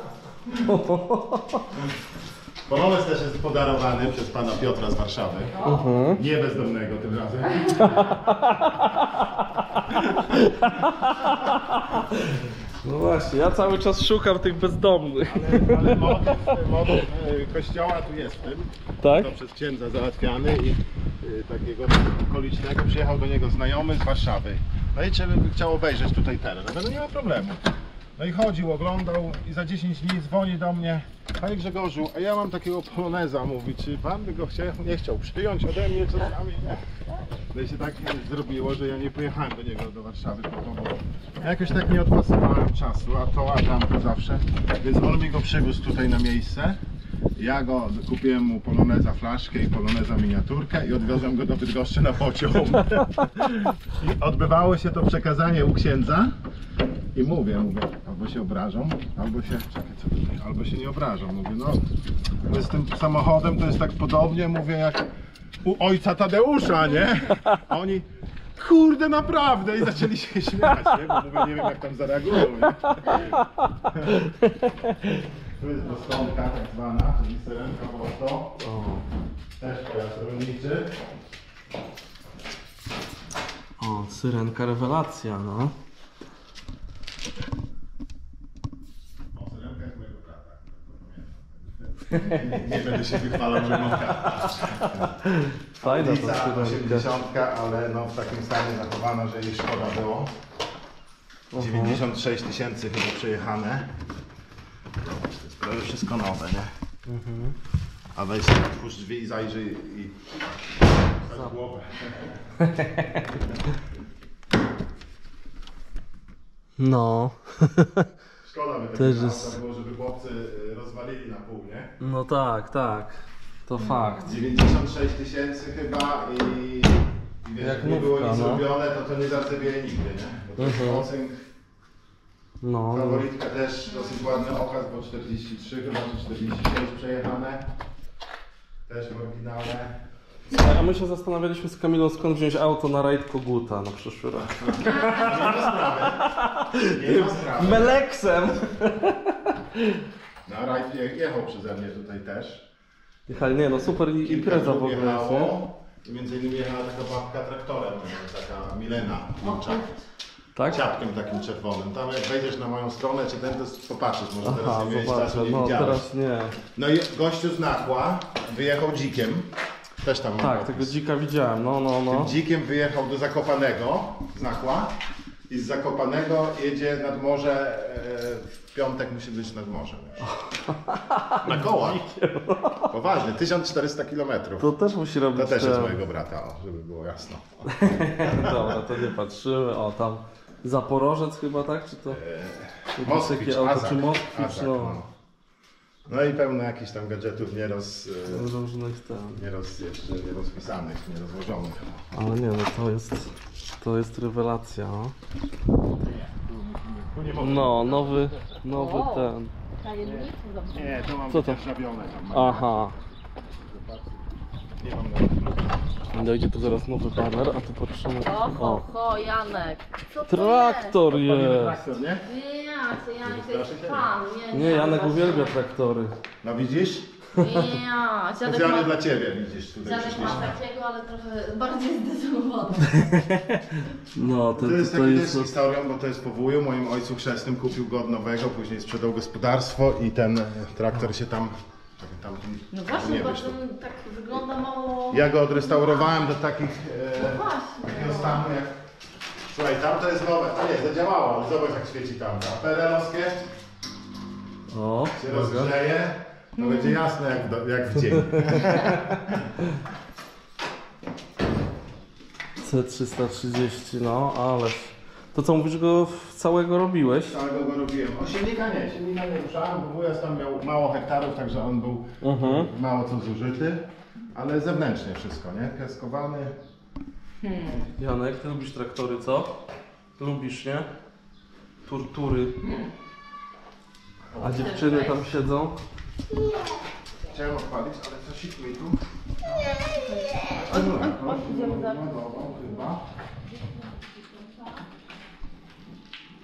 Polones też jest podarowany przez pana Piotra z Warszawy. Mhm. Nie bezdomnego tym razem. No właśnie, ja cały czas szukam tych bezdomnych. Ale, ale motyw, motyw e, kościoła tu jest w tym. Tak? To przez księdza załatwiany i y, takiego okolicznego przyjechał do niego znajomy z Warszawy. No i czy by chciał obejrzeć tutaj teren? No nie ma problemu. No i chodził, oglądał i za 10 dni dzwoni do mnie. Panie Grzegorzu, a ja mam takiego poloneza, mówi, czy pan by go chciał, nie chciał przyjąć ode mnie czasami? No i się tak zrobiło, że ja nie pojechałem do niego do Warszawy po to, bo ja jakoś tak nie odpasowałem czasu, a to, a tamto zawsze. Więc on mi go przywózł tutaj na miejsce. Ja go kupiłem mu poloneza flaszkę i poloneza miniaturkę i odwiozłem go do Bydgoszczy na pociąg. I odbywało się to przekazanie u księdza i mówię, mówię, albo się obrażą, albo się, czekaj, co albo się nie obrażą. Mówię, no z tym samochodem to jest tak podobnie, mówię, jak u ojca Tadeusza, nie? A oni, kurde, naprawdę! I zaczęli się śmiać, nie? Bo mówię, nie wiem jak tam zareagują, nie? Tu jest dostąpka tak zwana, czyli syrenka prosto. O, Też pojazd rolniczy. o syrenka rewelacja, no. Jest mojego brata. Nie, nie będę się wychwalał, że mam Fajna ta Lica syrenka. 80, ale no w takim stanie zachowana, że jej szkoda było. 96 tysięcy chyba przejechane. To jest prawie wszystko nowe, nie? A weź otwórz drzwi i zajrzyj i... Za głowę. No. Szkoda by Też jest- było, żeby chłopcy y, rozwalili na pół, nie? No tak, tak. To fakt. 96 tysięcy chyba i... i wiesz, Jak jak nie było nic no. zrobione, to to nie zardzewieje nigdy, nie? Bo to jest Mhm. No, no. Faworytka też dosyć ładny okaz, bo 43 chyba czy 46 przejechane. Też w oryginale. A my się zastanawialiśmy z Kamilą skąd wziąć auto na rajd Koguta na przyszły rok. Nie ma sprawy. Nie. Meleksem! No, rajd je- jechał przeze mnie tutaj też. Jechali, nie no super i- Kilka impreza w ogóle jest, nie? jechało. I między innymi jechała taka babka traktorem, taka Milena. Czap, Tak? ciapkiem takim czerwonym. Tam jak wejdziesz na moją stronę, czy ten, to popatrzysz, może Aha, teraz nie miałeś zobaczę, czasu, nie no widziałeś. teraz nie. No i gościu z Nachła wyjechał dzikiem. Też tam mam Tak, opis. tego dzika widziałem, no, no, no. Tym dzikiem wyjechał do Zakopanego z Nachła i z Zakopanego jedzie nad morze, e, w piątek musi być nad morzem już. Na kołach. Poważnie, 1400 km. To też musi robić To też te... jest mojego brata, o, żeby było jasno. Dobra, to nie patrzymy. O, tam Zaporożec chyba, tak? Czy to takie auto, Azak? Azak, no. No. i pełno jakichś tam gadżetów nie, roz, e, różnych ten. nie roz, jeszcze nie rozpisanych, nie rozłożonych. Ale nie, no to jest, to jest rewelacja, no. No, nowy, nowy ten. Tajemnicy dobrze. Nie, to mam Co to? tam. Aha. Nie mam. Dojdzie tu zaraz nowy baner, a tu patrzymy. Ho, ho, Janek. Co to traktor jest. traktor, nie? jest? Nie, to Janek to jest się? pan. Nie, Nie, Janek uwielbia traktory. No widzisz? Nie, ja. Dziadek Specjalnie ma, dla Ciebie widzisz tutaj dziadek ma przyszliśmy. takiego, ale trochę bardziej zdecydowany. No, to, To jest to, taki jest. też historią, bo to jest po wuju. Moim ojcu chrzestnym kupił go od nowego, później sprzedał gospodarstwo i ten traktor się tam... tam No właśnie, nie bo wiesz, to- ten tak wygląda mało... Ja go odrestaurowałem do takich... E, Właśnie. takiego stanu jak... Słuchaj, tam to jest nowe, to nie, zadziałało, ale zobacz jak świeci tam. Perelowskie O, się uwaga. rozgrzeje, to będzie jasne jak, do, jak w dzień. C330, no, ależ. To co mówisz, go w- całego robiłeś? Całego go robiłem. O silnika nie, silnika nie ruszałem, bo wujas tam miał mało hektarów, także on był Mhm. mało co zużyty, ale zewnętrznie wszystko, nie? Piaskowany. Janek, ty lubisz traktory, co? Lubisz, nie? Turtury. A dziewczyny tam siedzą? Chciałem odpalić, ale coś mi tu. Oj, oj, idziemy za... Chyba.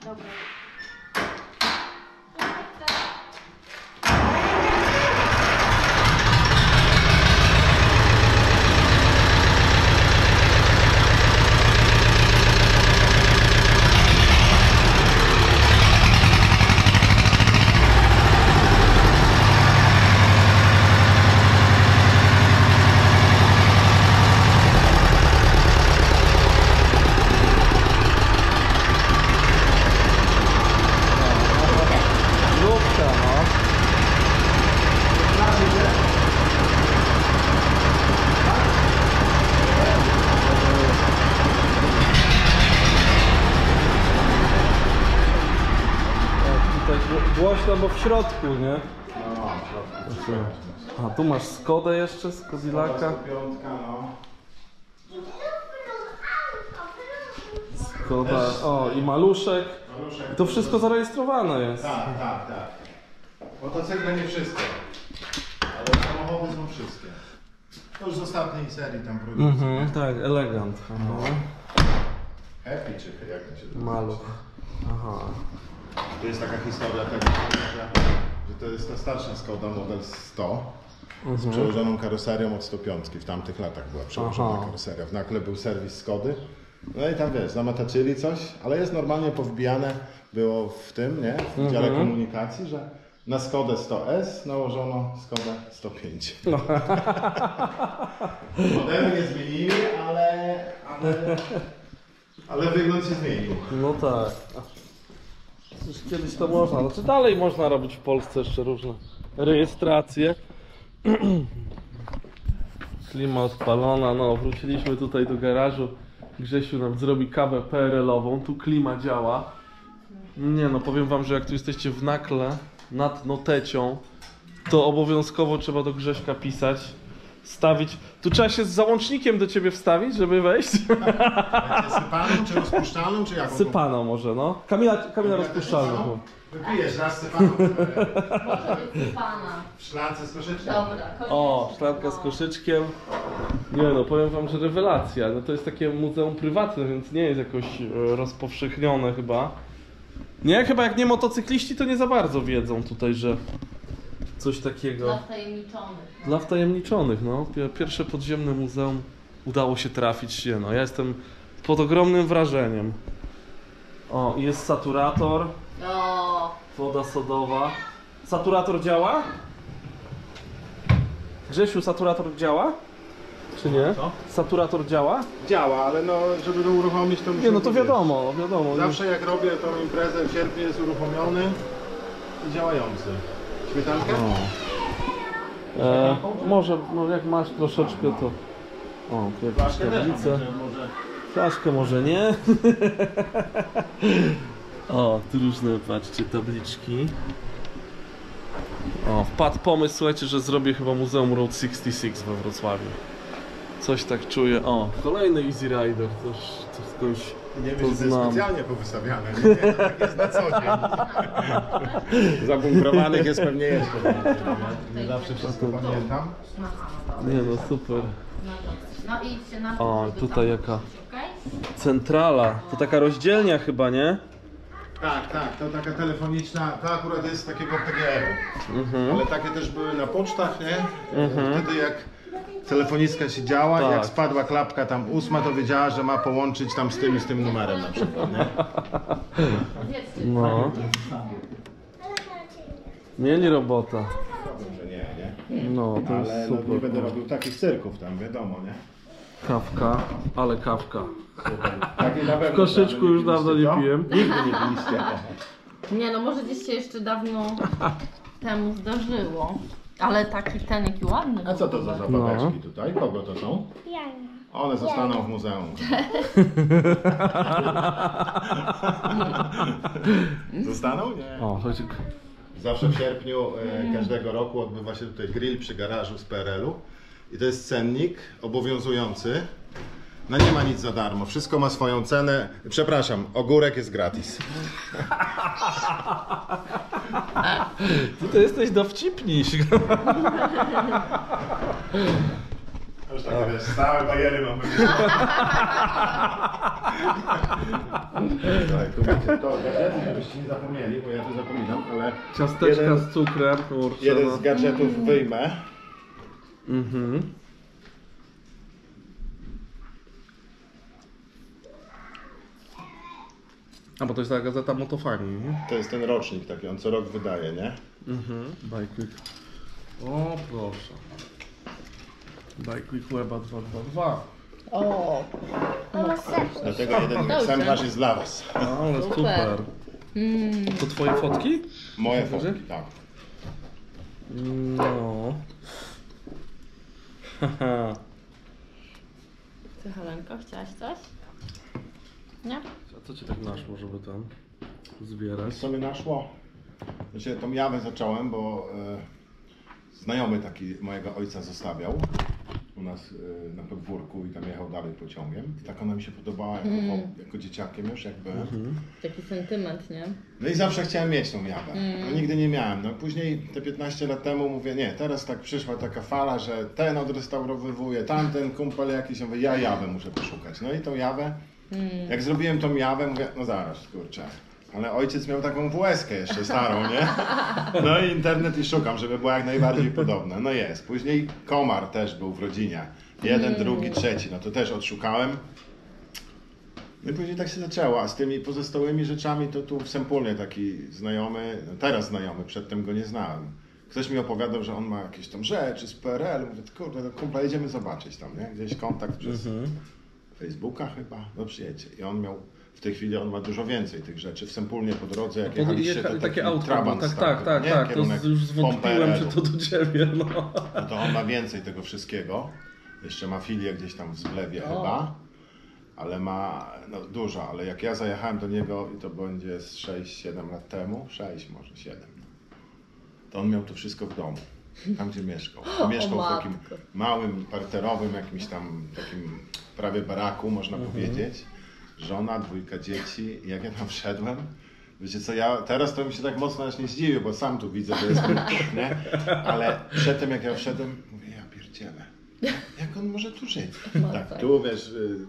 Dobra. Lubka, no. Tak, tutaj gło- głośno, bo w środku, nie? No, w środku. A tu masz Skodę jeszcze z no. Skoda, o i maluszek. Maluszek. To wszystko zarejestrowane jest. Tak, tak, tak. Motocykle nie wszystkie, ale samochody są wszystkie. To już z ostatniej serii tam produkcji. Mhm, tak, elegant. No. Happy czy jak to się nazywa? Maluch. Aha. To jest taka historia tego, że, że to jest ta starsza Skoda Model 100 z przełożoną karoserią od 105. W tamtych latach była przełożona Aha. karoseria. W nakle był serwis Skody. No i tam wiesz, zamataczyli coś, ale jest normalnie powbijane było w tym, nie? W dziale komunikacji, że na Skodę 100S nałożono Skodę 105. Modelu nie zmienili, ale, ale, ale wygląd się zmienił. No tak. Kiedyś to można. Znaczy dalej można robić w Polsce jeszcze różne rejestracje. Klima odpalona, no wróciliśmy tutaj do garażu. Grzesiu nam zrobi kawę PRL-ową, tu klima działa. Nie no, powiem wam, że jak tu jesteście w nakle nad notecią, to obowiązkowo trzeba do Grześka pisać, stawić. Tu trzeba się z załącznikiem do ciebie wstawić, żeby wejść. Sypaną, czy rozpuszczalną, czy jaką? Sypano może, no. Kamila, Kamila rozpuszczalna. Wypijesz raz sypaną Może być pana. w szklance z koszyczkiem. Dobra, koniec. O, szklanka z koszyczkiem. Nie no, powiem wam, że rewelacja. No to jest takie muzeum prywatne, więc nie jest jakoś e, rozpowszechnione chyba. Nie, chyba jak nie motocykliści, to nie za bardzo wiedzą tutaj, że coś takiego. Dla wtajemniczonych. no. Dla wtajemniczonych, no. Pier- Pierwsze podziemne muzeum udało się trafić. Nie, no, ja jestem pod ogromnym wrażeniem. O, jest saturator, O, woda sodowa. Saturator działa? Grzesiu, saturator działa? Czy nie? Co? Saturator działa? Działa, ale no, żeby to uruchomić, to Nie, no to wiadomo, wiadomo. Zawsze jak robię tą imprezę w sierpniu jest uruchomiony i działający. Śmietankę? E, może, no jak masz troszeczkę, to... O, tu jakieś tablice. może. Flaszkę może nie. o, tu różne, patrzcie, tabliczki. O, wpadł pomysł, słuchajcie, że zrobię chyba Muzeum Road 66 we Wrocławiu. Coś tak czuję. O, kolejny Easy Rider, też, to skądś Nie To wiem, czy to jest znam. specjalnie powystawiane. Nie, nie, to tak jest na co dzień. Zabunkrowanych jest pewnie jeszcze. Nie, nie zawsze wszystko pamiętam. Nie no, super. no, no i idźcie na O, tutaj jaka centrala. To taka rozdzielnia chyba, nie? Tak, tak, to taka telefoniczna, to akurat jest z takiego PGR-u. Mhm. Ale takie też były na pocztach, nie? Wtedy jak telefoniska siedziała, Tak. jak spadła klapka tam ósma, to wiedziała, że ma połączyć tam z tym i z tym numerem na przykład, nie? No. Mieli robota. Że nie, nie? No, to jest Ale no, nie super. będę robił takich cyrków tam, wiadomo, nie? Kawka, ale kawka. Na W koszyczku już dawno nie piłem. Nigdy nie piliście. Nie no, może gdzieś się jeszcze dawno temu zdarzyło. Ale taki ten, jaki ładny. A co to za zabaweczki tutaj? Kogo to są? One zostaną w muzeum. Zostaną? Nie. O, słuchajcie, Zawsze w sierpniu e, każdego roku odbywa się tutaj grill przy garażu z PRL-u. I to jest cennik obowiązujący. No nie ma nic za darmo, wszystko ma swoją cenę. Przepraszam, ogórek jest gratis. ty to jesteś dowcipniś. Już tak wiesz, stałe bajery. Tak, tu to gadżety, żebyście nie zapomnieli, bo ja to zapominam, ale Ciasteczka Jeden- z cukrem, kurczę. jeden no. z gadżetów wyjmę. Mhm. A bo to jest ta gazeta Motofani, nie? To jest ten rocznik taki, on co rok wydaje, nie? Mhm. Week. O, proszę. Bike Week Weba 222. O, Dlatego jeden Dobrze. egzemplarz jest dla was. Ale Super. super. To twoje fotki? Moje Dobrze? fotki, tak. No. Haha. ty Helenko, chciałaś coś? Nie? Co ci tak naszło, żeby tam zbierać? Co mi naszło? Znaczy, tą jawę zacząłem, bo e, znajomy taki mojego ojca zostawiał u nas e, na podwórku i tam jechał dalej pociągiem. I tak ona mi się podobała jako, jako dzieciakiem już jakby. Taki sentyment, nie? No i zawsze chciałem mieć tą jawę. No, nigdy nie miałem. No, później te 15 lat temu mówię, nie, teraz tak przyszła taka fala, że ten odrestaurowywuje, tamten kumpel jakiś, ja mówię, ja jawę muszę poszukać. No i tą jawę Jak zrobiłem tą jawę, mówię, no zaraz, kurczę. Ale ojciec miał taką WS-kę jeszcze starą, nie? No i internet i szukam, żeby była jak najbardziej podobna. No jest. Później komar też był w rodzinie. Jeden, drugi, trzeci. No to też odszukałem. No i później tak się zaczęło, a z tymi pozostałymi rzeczami to tu w Sempólnie taki znajomy, no teraz znajomy, przedtem go nie znałem. Ktoś mi opowiadał, że on ma jakieś tam rzeczy z PRL. Mówię, kurde, no kumpla, jedziemy zobaczyć tam, nie? Gdzieś kontakt przez Facebooka chyba, no przyjedźcie. I on miał, w tej chwili on ma dużo więcej tych rzeczy. W Sempólnie po drodze, jak jechaliście, to taki takie auto, Trabant tak, tak, tak, nie? tak, to już zwątpiłem, czy to do ciebie, no. No to on ma więcej tego wszystkiego. Jeszcze ma filię gdzieś tam w Zglewie chyba. Ale ma no, dużo, ale jak ja zajechałem do niego i to będzie z 6-7 lat temu, 6 może 7, to on miał to wszystko w domu. Tam gdzie mieszkał. Mieszkał w takim małym, parterowym, jakimś tam takim prawie baraku, można powiedzieć. Żona, dwójka dzieci. I jak ja tam wszedłem, wiecie co, ja teraz to mi się tak mocno aż nie zdziwił, bo sam tu widzę, że jestem, nie? Ale przedtem jak ja wszedłem, mówię, ja pierdzielę. Jak on może tu żyć? Tak, tu wiesz, y,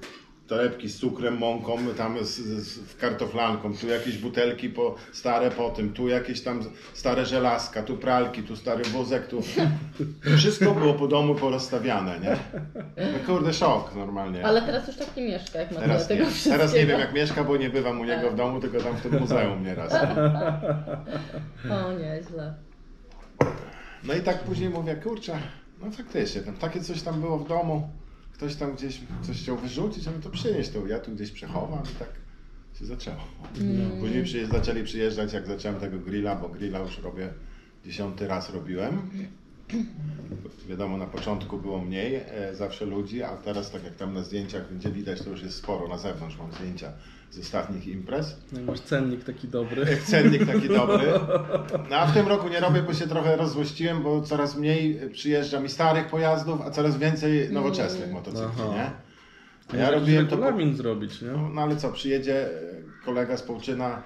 torebki z cukrem, mąką, tam z, z, kartoflanką, tu jakieś butelki po, stare po tym, tu jakieś tam stare żelazka, tu pralki, tu stary wózek, tu... Wszystko było po domu porozstawiane, nie? No kurde, szok normalnie. Ale teraz już tak nie mieszka, jak ma Teraz tego nie, teraz nie wiem jak mieszka, bo nie bywam u niego w domu, tylko tam w tym muzeum nieraz. Nie? O, nieźle. No i tak później mówię, kurczę, no faktycznie, tam takie coś tam było w domu, ktoś tam gdzieś coś chciał wyrzucić, a no to przynieś to, ja tu gdzieś przechowam i tak się zaczęło. Później przyje- zaczęli przyjeżdżać, jak zacząłem tego grilla, bo grilla już robię, dziesiąty raz robiłem. Wiadomo, na początku było mniej e, zawsze ludzi, a teraz tak jak tam na zdjęciach będzie widać, to już jest sporo na zewnątrz, mam zdjęcia z ostatnich imprez. No i masz cennik taki dobry. Cennik taki dobry. No a w tym roku nie robię, bo się trochę rozzłościłem, bo coraz mniej przyjeżdża mi starych pojazdów, a coraz więcej nowoczesnych motocykli, Aha. nie? A Ja Ja robiłem to... Regulamin zrobić, nie? No ale co, przyjedzie e, kolega z Połczyna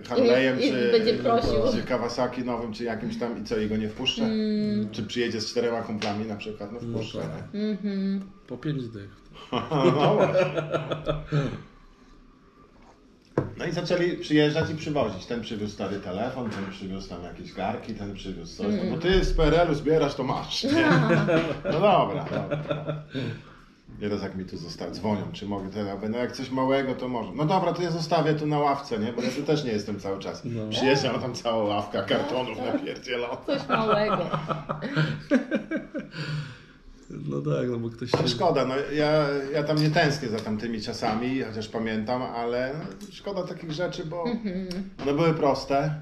e, Harley'em, czy, czy Kawasaki nowym, czy jakimś tam i co, i go nie wpuszczę? Czy przyjedzie z czterema kumplami na przykład? No wpuszczę, tak. nie? Mhm. Po pięć dych. No właśnie. No i zaczęli przyjeżdżać i przywozić. Ten przywiózł stary telefon, ten przywiózł tam jakieś garki, ten przywiózł coś. No bo ty z PRL-u zbierasz, to masz. Nie? No dobra, dobra. Nieraz jak mi tu zosta- dzwonią, czy mogę mówię, no jak coś małego, to może. No dobra, to ja zostawię tu na ławce, nie? Bo ja tu też nie jestem cały czas. No. Przyjeżdżam, tam cała ławka kartonów napierdzielona. Coś małego. No tak, no bo ktoś się... No Szkoda, no ja, ja tam nie tęsknię za tamtymi czasami, chociaż pamiętam, ale no, szkoda takich rzeczy, bo one były proste.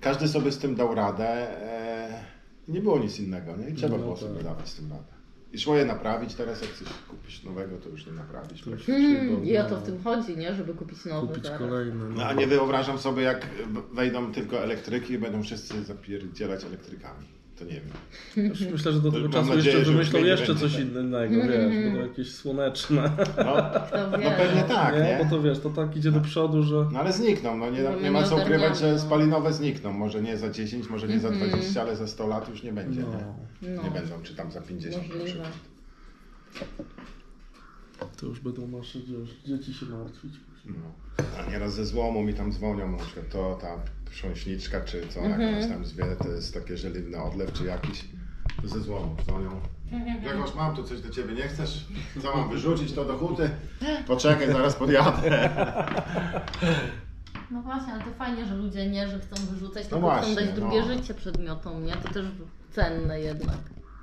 Każdy sobie z tym dał radę. E, nie było nic innego, nie? I trzeba No było tak. sobie dawać z tym radę. I szło je naprawić, teraz jak coś kupisz nowego, to już nie naprawisz. To Mhm. się I o to w tym chodzi, nie? Żeby kupić nowy Kupić zaraz. kolejny. No a nie wyobrażam sobie, jak wejdą tylko elektryki i będą wszyscy zapierdzielać elektrykami. To nie wiem. Już myślę, że do tego Mam czasu nadzieję, jeszcze wymyślą jeszcze coś innego, wiesz, będą jakieś słoneczne. No, no pewnie tak, nie? nie? Bo to wiesz, to tak idzie do przodu, że... No ale znikną, no nie, No, nie ma co ukrywać, że no. spalinowe znikną. Może nie za 10, może nie za 20, ale za 100 lat już nie będzie. No, Nie? No, nie będą, czy tam za 50 na przykład. to już będą nasze dzieci się martwić. No. A nieraz ze złomu mi tam dzwonią, na przykład to ta prząśniczka, czy co, jakąś tam zwie, to jest takie żeliwny odlew, czy jakiś. Ze złomu dzwonią. Grzegorz, mam tu coś do ciebie, nie chcesz? Co mam wyrzucić to do huty? Poczekaj, zaraz podjadę. No właśnie, ale to fajnie, że ludzie nie, że chcą wyrzucać, tylko właśnie, chcą dać drugie no. życie przedmiotom, nie? To też cenne jednak.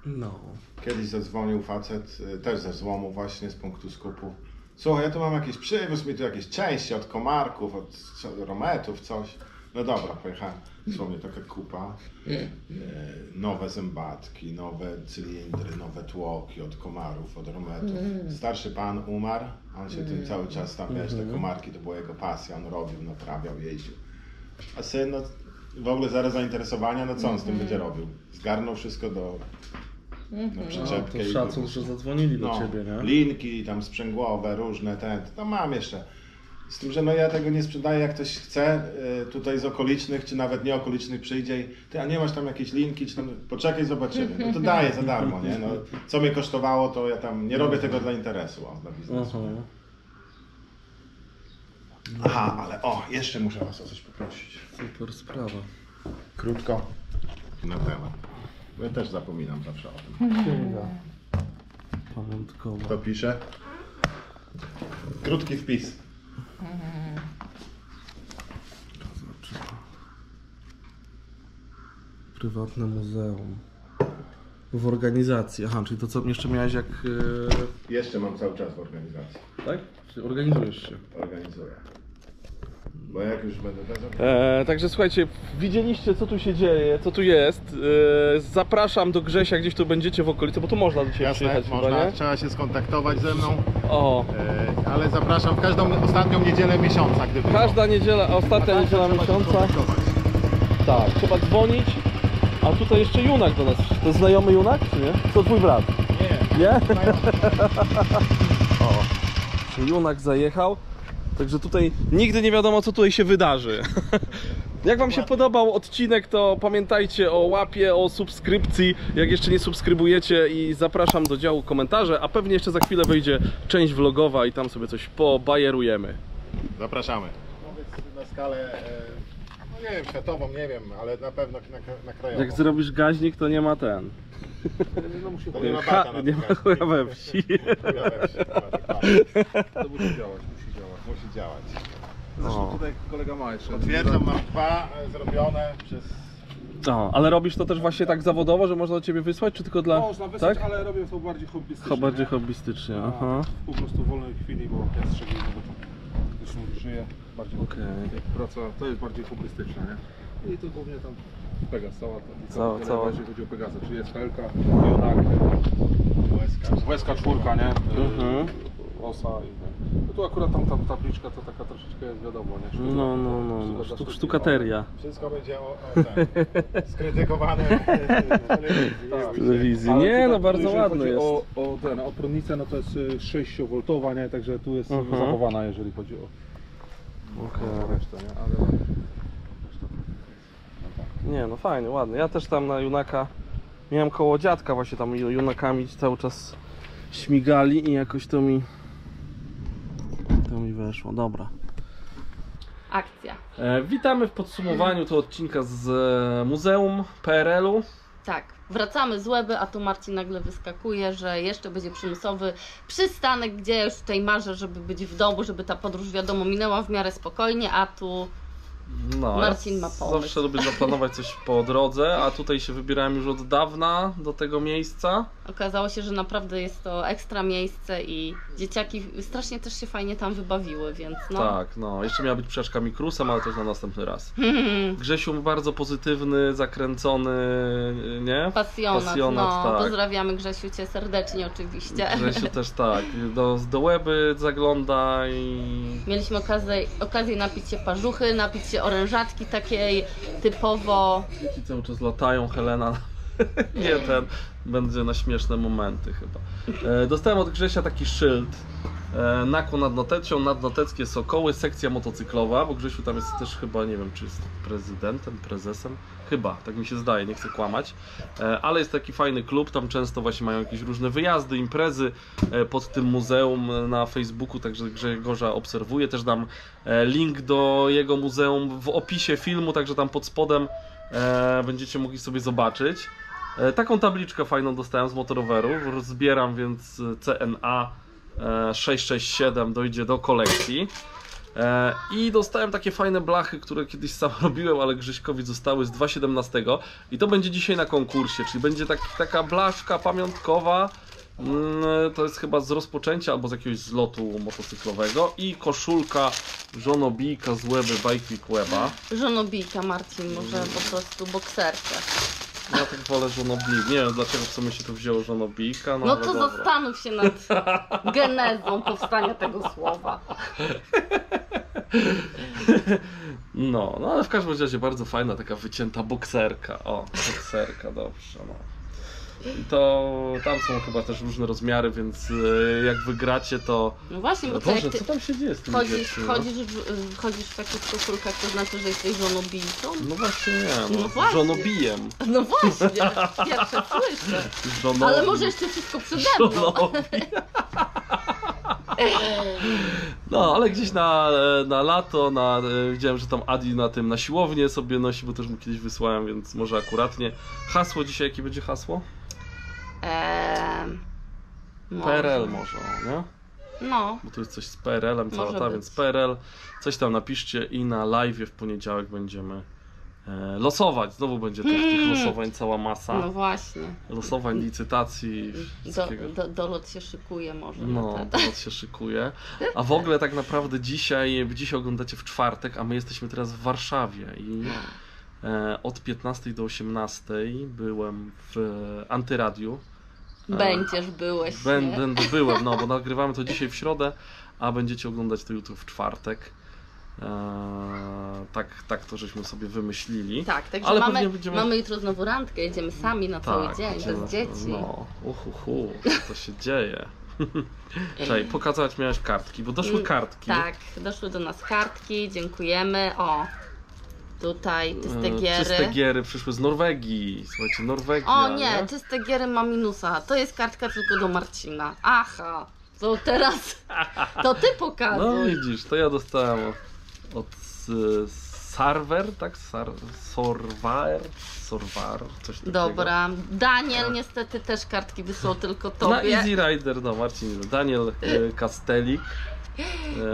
No. Kiedyś zadzwonił facet, y, też ze złomu właśnie, z punktu skupu. Słuchaj, ja tu mam jakiś, przywiózł mi tu jakieś części od komarków, od rometów, coś. No dobra, pojechałem. Dosłownie taka kupa. E, nowe zębatki, nowe cylindry, nowe tłoki od komarów, od rometów. Starszy pan umarł, a on się tym cały czas tam, wiesz, te komarki to była jego pasja, on robił, naprawiał, jeździł. A syn, no, w ogóle zero zainteresowania, no co on z tym będzie robił? Zgarnął wszystko do, na No, przyczepkę. to i szacun, że zadzwonili do no, ciebie, nie? Linki tam sprzęgłowe, różne, ten, no mam jeszcze. Z tym, że no ja tego nie sprzedaję, jak ktoś chce y, tutaj z okolicznych, czy nawet nieokolicznych przyjdzie i ty, a nie masz tam jakieś linki, czy tam, poczekaj, zobaczymy. No to daję za darmo, nie? No, co mnie kosztowało, to ja tam nie robię tego dla interesu, o, dla biznesu. Aha. Aha, ale o, jeszcze muszę was o coś poprosić. Super sprawa. Krótko na temat. Bo ja też zapominam zawsze o tym. Księga. Pamiątkowa. Kto pisze? Krótki wpis. Prywatne muzeum. W organizacji. Aha, czyli to co jeszcze miałeś jak... e, Jeszcze mam cały czas w organizacji. tak? Czyli organizujesz się. Organizuję. Bo jak już będę E, także słuchajcie, widzieliście co tu się dzieje, co tu jest. E, zapraszam do Grzesia, gdzieś tu będziecie w okolicy, bo tu można do Ciebie Jasne, przyjechać można, chyba, trzeba się skontaktować ze mną, O, e, ale zapraszam w każdą ostatnią niedzielę miesiąca, gdy każda niedziela, ostatnia niedziela miesiąca. Tak, trzeba dzwonić. A tutaj jeszcze Junak do nas. To jest znajomy Junak, czy nie? To twój brat. Nie, Nie? O, Junak zajechał. Także tutaj nigdy nie wiadomo, co tutaj się wydarzy. Jak Wam się podobał odcinek, to pamiętajcie o łapie, o subskrypcji. Jak jeszcze nie subskrybujecie i zapraszam do działu komentarze, a pewnie jeszcze za chwilę wyjdzie część vlogowa i tam sobie coś pobajerujemy. zapraszamy. Powiedz na skalę, e, no nie wiem, światową, nie wiem, ale na pewno na, na krajową. Jak zrobisz gaźnik, to nie ma ten. To nie ma bata na nie ma chuja we wsi. To musi działać, musi działać. Musi działać. Zresztą tutaj kolega ma jeszcze. Potwierdzam, mam dwa e, zrobione przez... O, ale robisz to też właśnie tak zawodowo, że można do ciebie wysłać, czy tylko dla... Można wysłać, tak? ale robię to bardziej hobbystycznie. Chyba bardziej nie? hobbystycznie, aha. Po prostu w wolnej chwili, bo ja strzegłem, bo to już żyje bardziej. Okej. Jak praca, to jest bardziej hobbystyczne, nie? I to głównie tam Pegas, cała ta Cała- cała. Jeżeli chodzi o Pegasa, czyli jest Helka, Jonak, Łezka czwórka, nie? Mhm. Osa i no tu akurat tam ta tabliczka to taka troszeczkę jest wiadomo, nie? Sztuka, No, no, no, no. dla Sztuk, sztuki, sztukateria. Wszystko będzie o, o ten, skrytykowane w telewizji. Tak. Telewizji. Ale Nie, tutaj, no bardzo jeżeli ładny chodzi jest. O, o ten, o prądnicę, no to jest y, 6V, nie? Także tu jest Mhm. zachowana, jeżeli chodzi o, Okej. o resztę, nie? Ale reszta Nie, no fajny, ładny. Ja też tam na Junaka miałem koło dziadka właśnie tam ju- Junakami cały czas śmigali i jakoś to mi to mi weszło. Dobra. Akcja. E, witamy w podsumowaniu tego odcinka z e, Muzeum PRL-u. Tak, wracamy z Łeby, a tu Marcin nagle wyskakuje, że jeszcze będzie przymusowy przystanek, gdzie ja już tutaj marzę, żeby być w domu, żeby ta podróż wiadomo minęła w miarę spokojnie, a tu No, Marcin ja ma pomysł. Zawsze lubię zaplanować coś po drodze, a tutaj się wybierałem już od dawna do tego miejsca. Okazało się, że naprawdę jest to ekstra miejsce i dzieciaki strasznie też się fajnie tam wybawiły, więc no. Tak, no. Jeszcze miała być przeczka mikrusem, ale to na następny raz. Grzesiu bardzo pozytywny, zakręcony, nie? Pasjonat, Pasjonat, no. tak. Pozdrawiamy Grzesiu Cię serdecznie oczywiście. Grzesiu też tak. Do, do łeby zagląda i... Mieliśmy okazję, okazję napić się parzuchy, napić się orężatki takiej typowo Dzieci cały czas latają, Helena. Nie ten, będzie na śmieszne momenty chyba. E, dostałem od Grzesia taki szyld. E, nakłon nad notecją, nadnoteckie Sokoły, sekcja motocyklowa, bo Grzesiu tam jest też chyba, nie wiem, czy jest prezydentem, prezesem. Chyba, tak mi się zdaje, nie chcę kłamać. E, ale jest taki fajny klub, tam często właśnie mają jakieś różne wyjazdy, imprezy e, pod tym muzeum na Facebooku, także Grzegorza obserwuję. Też dam link do jego muzeum w opisie filmu, także tam pod spodem będziecie mogli sobie zobaczyć. E, taką tabliczkę fajną dostałem z motoroweru, zbieram, więc e, CNA e, 667 dojdzie do kolekcji. E, I dostałem takie fajne blachy, które kiedyś sam robiłem, ale Grzyśkowi zostały z 2.17 i to będzie dzisiaj na konkursie, czyli będzie tak, taka blaszka pamiątkowa, mm, to jest chyba z rozpoczęcia albo z jakiegoś zlotu motocyklowego i koszulka żonobijka z Łeby Bike Weba. żonobijka Marcin, może po prostu bokserkę. Ja tak wolę żonobijkę, nie wiem dlaczego w sumie się tu wzięło żonobijka, no, No ale to dobra. zastanów się nad genezą powstania tego słowa. No, no ale w każdym razie bardzo fajna taka wycięta bokserka. O, bokserka, dobrze, no. To tam są chyba też różne rozmiary, więc y, jak wygracie to. No właśnie, bo to Boże, co tam się dzieje z tym chodzisz, dzieckiem, chodzisz, w, chodzisz w takich koszulkach, to znaczy, że jesteś żonobijcą? No właśnie nie, no, No właśnie. żonobijem. No właśnie, pierwsze słyszę. Żonobi. Ale może jeszcze wszystko przede mną. No, ale gdzieś na, e, na lato, na, e, widziałem, że tam Adi na tym, na siłownię sobie nosi, bo też mu kiedyś wysłałem, więc może akuratnie. Hasło dzisiaj, jakie będzie hasło? Eee. PRL może, nie? No, Bo to jest coś z PRL-em cała Może ta, być. więc PRL, coś tam napiszcie i na live w poniedziałek będziemy e, losować. Znowu będzie też tych Hmm. losowań cała masa. no właśnie. Losowań, licytacji, Do, do, dolot się szykuje może. No, ten. temat się szykuje. A w ogóle tak naprawdę dzisiaj, dzisiaj oglądacie w czwartek, a my jesteśmy teraz w Warszawie i e, od 15 do 18 byłem w e, Antyradiu. Będziesz, byłeś, Bę-? Będę, byłem, no bo nagrywamy to dzisiaj w środę, a będziecie oglądać to jutro w czwartek. E, tak, tak to żeśmy sobie wymyślili. Tak, także Ale mamy, będziemy- mamy jutro znowu randkę, jedziemy sami na cały dzień, będziemy- bez dzieci. No, uhuhu, co się dzieje. Czekaj, pokazać miałeś kartki, bo doszły Mm, kartki. Tak, doszły do nas kartki, dziękujemy. O, tutaj czyste E, giery. Czyste giery przyszły z Norwegii. Słuchajcie, Norwegia. O nie, czyste giery ma minusa. To jest kartka tylko do Marcina. Aha, to teraz to ty No pokazuj. widzisz, to ja dostałem od, od e, Sarver, tak? Sar, Sorvar? Sorvar, coś takiego. Dobra, Daniel niestety też kartki wysłał tylko Na tobie. Easy Rider, no Marcin, Daniel e, Kastelik. E,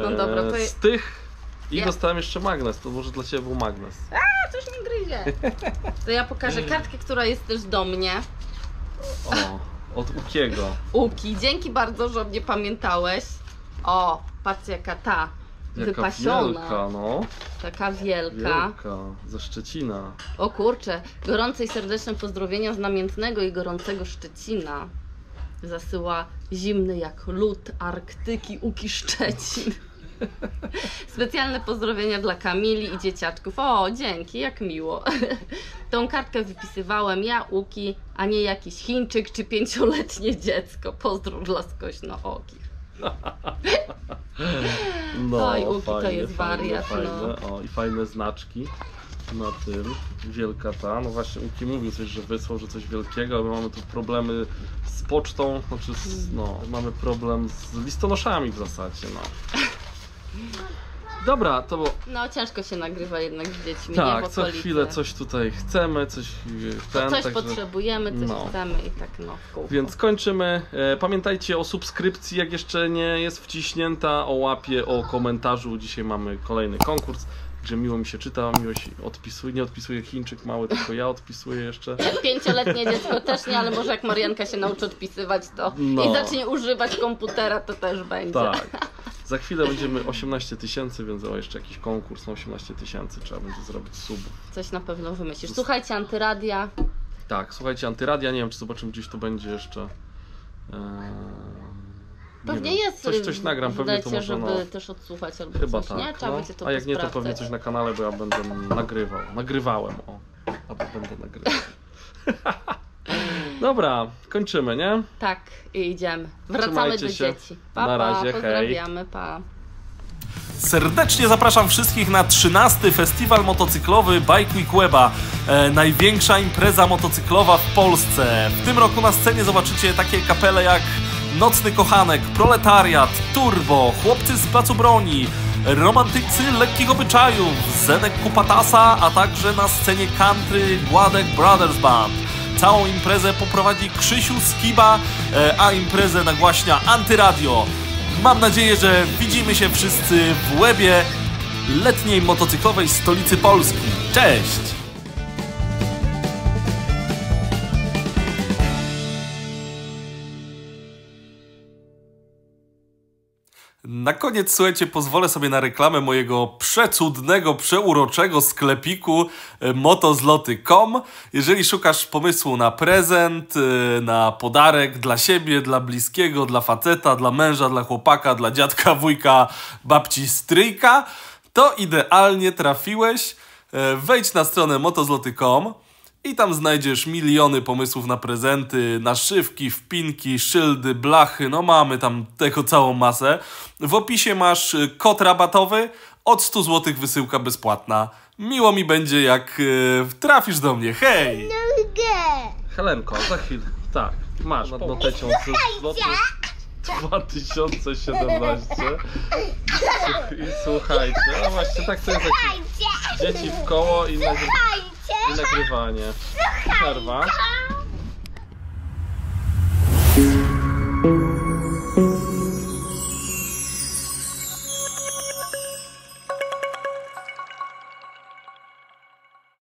No dobra, to je- Z tych i Ja- dostałem jeszcze magnes, to może dla Ciebie był magnes. A, coś mi gryzie. To ja pokażę kartkę, która jest też do mnie. O, od Ukiego. Uki, dzięki bardzo, że mnie pamiętałeś. O, patrzcie jaka ta. Jaka wypasiona. wielka, no. Taka wielka. Wielka, ze Szczecina. O kurczę, gorące i serdeczne pozdrowienia z namiętnego i gorącego Szczecina. Zasyła zimny jak lód Arktyki Uki Szczecin. Specjalne pozdrowienia dla Kamili i dzieciaczków. O, dzięki, jak miło. Tą kartkę wypisywałem ja, Uki, a nie jakiś Chińczyk czy pięcioletnie dziecko. Pozdrów dla skośnookich. No, Oj, Uki to fajnie, jest fajne, wariat, Fajne. no. O, i fajne znaczki na tym. Wielka ta. No właśnie, Uki mówił coś, że wysłał, że coś wielkiego, ale my mamy tu problemy z pocztą, znaczy z, no, mamy problem z listonoszami w zasadzie, no. Dobra, to było... No, ciężko się nagrywa jednak z dziećmi, nie Tak, w co okolicy. chwilę coś tutaj chcemy, coś yy, ten, Coś także... potrzebujemy, coś no. chcemy i tak no w kółko. Więc kończymy. E, Pamiętajcie o subskrypcji, jak jeszcze nie jest wciśnięta, o łapie, o komentarzu. Dzisiaj mamy kolejny konkurs, gdzie miło mi się czyta, miło się odpisuje. Nie odpisuje Chińczyk mały, tylko ja odpisuję jeszcze. Pięcioletnie dziecko też nie, ale może jak Marianka się nauczy odpisywać to No. i zacznie używać komputera, to też będzie. Tak. Za chwilę będziemy 18 tysięcy, więc o jeszcze jakiś konkurs na 18 tysięcy trzeba będzie zrobić subów. Coś na pewno wymyślisz. Słuchajcie, antyradia. Tak, słuchajcie, antyradia, nie wiem czy zobaczymy gdzieś to będzie jeszcze. Eee, nie Pewnie wiem. jest. Coś, coś nagram, pewnie to może żeby no. też odsłuchać albo Chyba coś, tak. nie? Trzeba no. będzie to A jak nie, to pewnie coś na kanale, bo ja będę nagrywał. Nagrywałem, o. Albo będę nagrywał. Dobra, kończymy, nie? Tak, i idziemy. Wracamy Trzymajcie do się. dzieci. Pa, Na razie, pa, hej. pozdrawiamy, pa. Serdecznie zapraszam wszystkich na 13. Festiwal Motocyklowy Bike Week Weba. E, największa impreza motocyklowa w Polsce. W tym roku na scenie zobaczycie takie kapele jak Nocny Kochanek, Proletariat, Turbo, Chłopcy z Placu Broni, Romantycy Lekkich Obyczajów, Zenek Kupatasa, a także na scenie country Gładek Brothers Band. Całą imprezę poprowadzi Krzysiu Skiba, e, a imprezę nagłaśnia Antyradio. Mam nadzieję, że widzimy się wszyscy w łebie letniej motocyklowej stolicy Polski. Cześć! Na koniec, słuchajcie, pozwolę sobie na reklamę mojego przecudnego, przeuroczego sklepiku e, motozloty.com. Jeżeli szukasz pomysłu na prezent, e, na podarek dla siebie, dla bliskiego, dla faceta, dla męża, dla chłopaka, dla dziadka, wujka, babci, stryjka, to idealnie trafiłeś. E, Wejdź na stronę motozloty.com i tam znajdziesz miliony pomysłów na prezenty, naszywki, wpinki, szyldy, blachy, no mamy tam tego całą masę. W opisie masz y, kod rabatowy, od 100 zł wysyłka bezpłatna. Miło mi będzie jak y, trafisz do mnie, hej! Helenko, za chwilę. Tak, masz nad notecią z zlotu. 2017 i słuchajcie, no właśnie tak to jest jak dzieci w koło i, i nagrywanie. Przerwa.